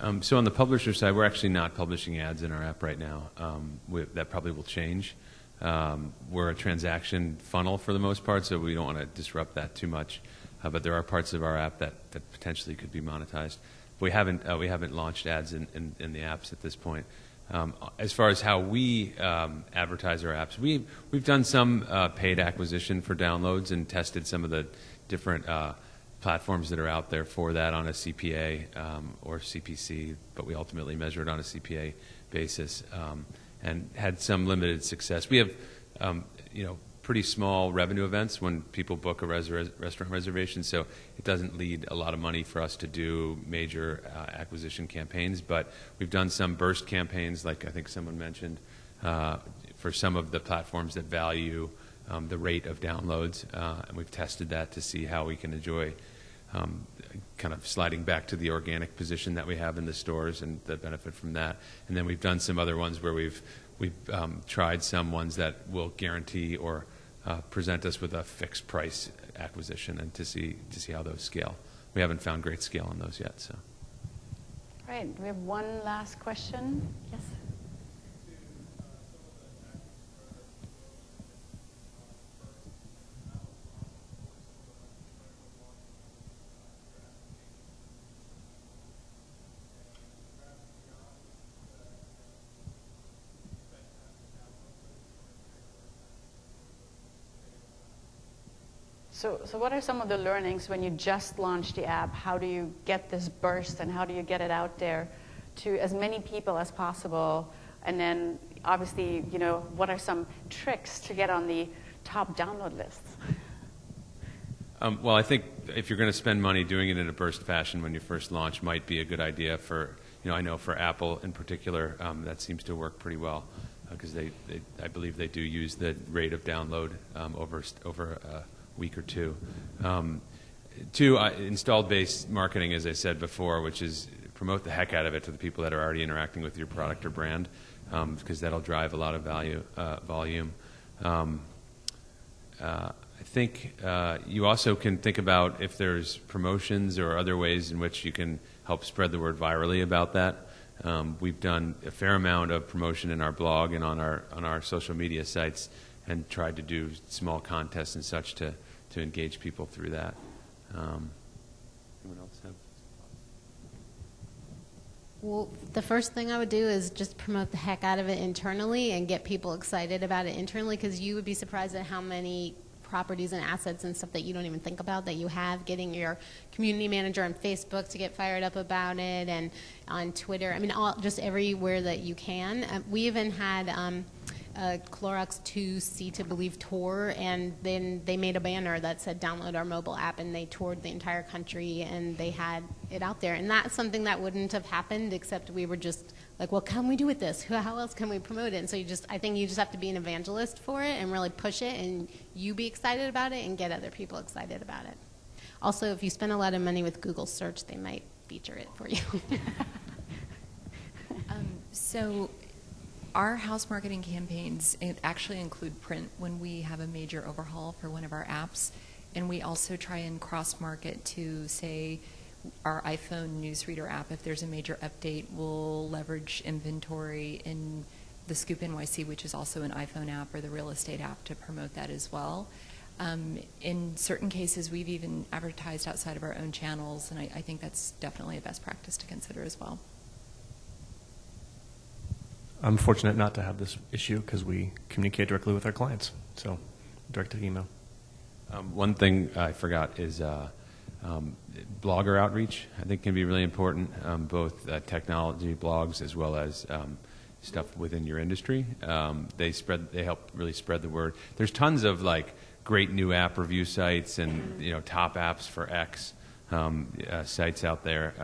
Speaker 5: Um, so on the publisher side, we're actually not publishing ads in our app right now. Um, we, that probably will change. Um, we're a transaction funnel for the most part, so we don't want to disrupt that too much. Uh, but there are parts of our app that, that potentially could be monetized. We haven't uh, we haven't launched ads in, in, in the apps at this point. Um, as far as how we um, advertise our apps, we, we've done some uh, paid acquisition for downloads and tested some of the different uh, platforms that are out there for that on a CPA um, or CPC, but we ultimately measure it on a CPA basis um, and had some limited success. We have, um, you know, pretty small revenue events when people book a res- restaurant reservation, so it doesn't lead a lot of money for us to do major uh, acquisition campaigns. But we've done some burst campaigns, like I think someone mentioned, uh, for some of the platforms that value um, the rate of downloads, uh, and we've tested that to see how we can enjoy. Um, kind of sliding back to the organic position that we have in the stores and the benefit from that. And then we've done some other ones where we've we've um, tried some ones that will guarantee or uh, present us with a fixed price acquisition and to see to see how those scale. We haven't found great scale on those yet. So.
Speaker 1: Right. We have one last question. Yes. So, so what are some of the learnings when you just launch the app? How do you get this burst and how do you get it out there to as many people as possible? And then obviously, you know, what are some tricks to get on the top download lists?
Speaker 5: Um, well, I think if you're going to spend money, doing it in a burst fashion when you first launch might be a good idea for, you know, I know for Apple in particular, um, that seems to work pretty well because they, they, I believe they do use the rate of download um, over, over a week or two. Um, two, installed base marketing, as I said before, which is promote the heck out of it to the people that are already interacting with your product or brand because that'll drive a lot of value, uh, volume. Um, uh, I think uh, you also can think about if there's promotions or other ways in which you can help spread the word virally about that. Um, we've done a fair amount of promotion in our blog and on our on our social media sites, and tried to do small contests and such to to engage people through that. Um, anyone else have?
Speaker 4: Well, the first thing I would do is just promote the heck out of it internally and get people excited about it internally because you would be surprised at how many properties and assets and stuff that you don't even think about that you have. Getting your community manager on Facebook to get fired up about it and on Twitter. I mean, all, just everywhere that you can. Uh, we even had. Um, a Clorox 2 See to Believe tour, and then they made a banner that said download our mobile app, and they toured the entire country, and they had it out there. And that's something that wouldn't have happened except we were just like, well, can we do with this? How else can we promote it? And so you just, I think you just have to be an evangelist for it and really push it, and you be excited about it and get other people excited about it. Also, if you spend a lot of money with Google search, they might feature it for you.
Speaker 2: um, so our house marketing campaigns actually include print when we have a major overhaul for one of our apps. And we also try and cross market to, say, our iPhone newsreader app. If there's a major update, we'll leverage inventory in the Scoop NYC, which is also an iPhone app, or the real estate app to promote that as well. Um, in certain cases, we've even advertised outside of our own channels, and I, I think that's definitely a best practice to consider as well.
Speaker 3: I'm fortunate not to have this issue because we communicate directly with our clients. So, direct to email.
Speaker 5: Um, one thing I forgot is uh, um, blogger outreach. I think can be really important, um, both uh, technology blogs as well as um, stuff within your industry. Um, they spread, they help really spread the word. There's tons of like great new app review sites and you know top apps for X. Um, uh, sites out there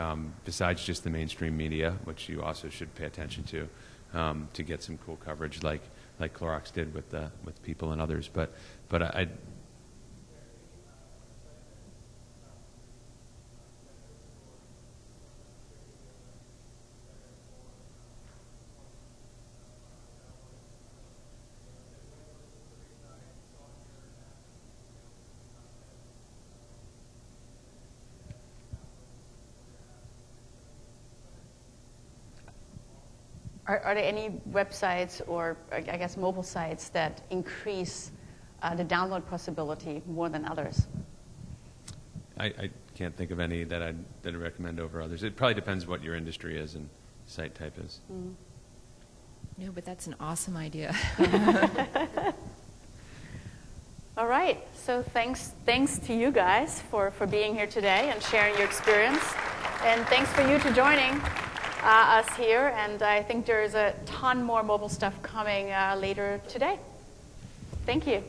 Speaker 5: besides just the mainstream media, which you also should pay attention to um, to get some cool coverage, like like Clorox did with the, with people and others. But but I,
Speaker 1: Are, are there any websites or, I guess, mobile sites that increase uh, the download possibility more than others?
Speaker 5: I, I, can't think of any that I'd, that I'd recommend over others. It probably depends what your industry is and site type is.
Speaker 2: Mm. No, but that's an awesome idea.
Speaker 1: All right. So thanks, thanks to you guys for, for being here today and sharing your experience. And thanks for you to joining us here, and I think there's a ton more mobile stuff coming uh, later today. Thank you.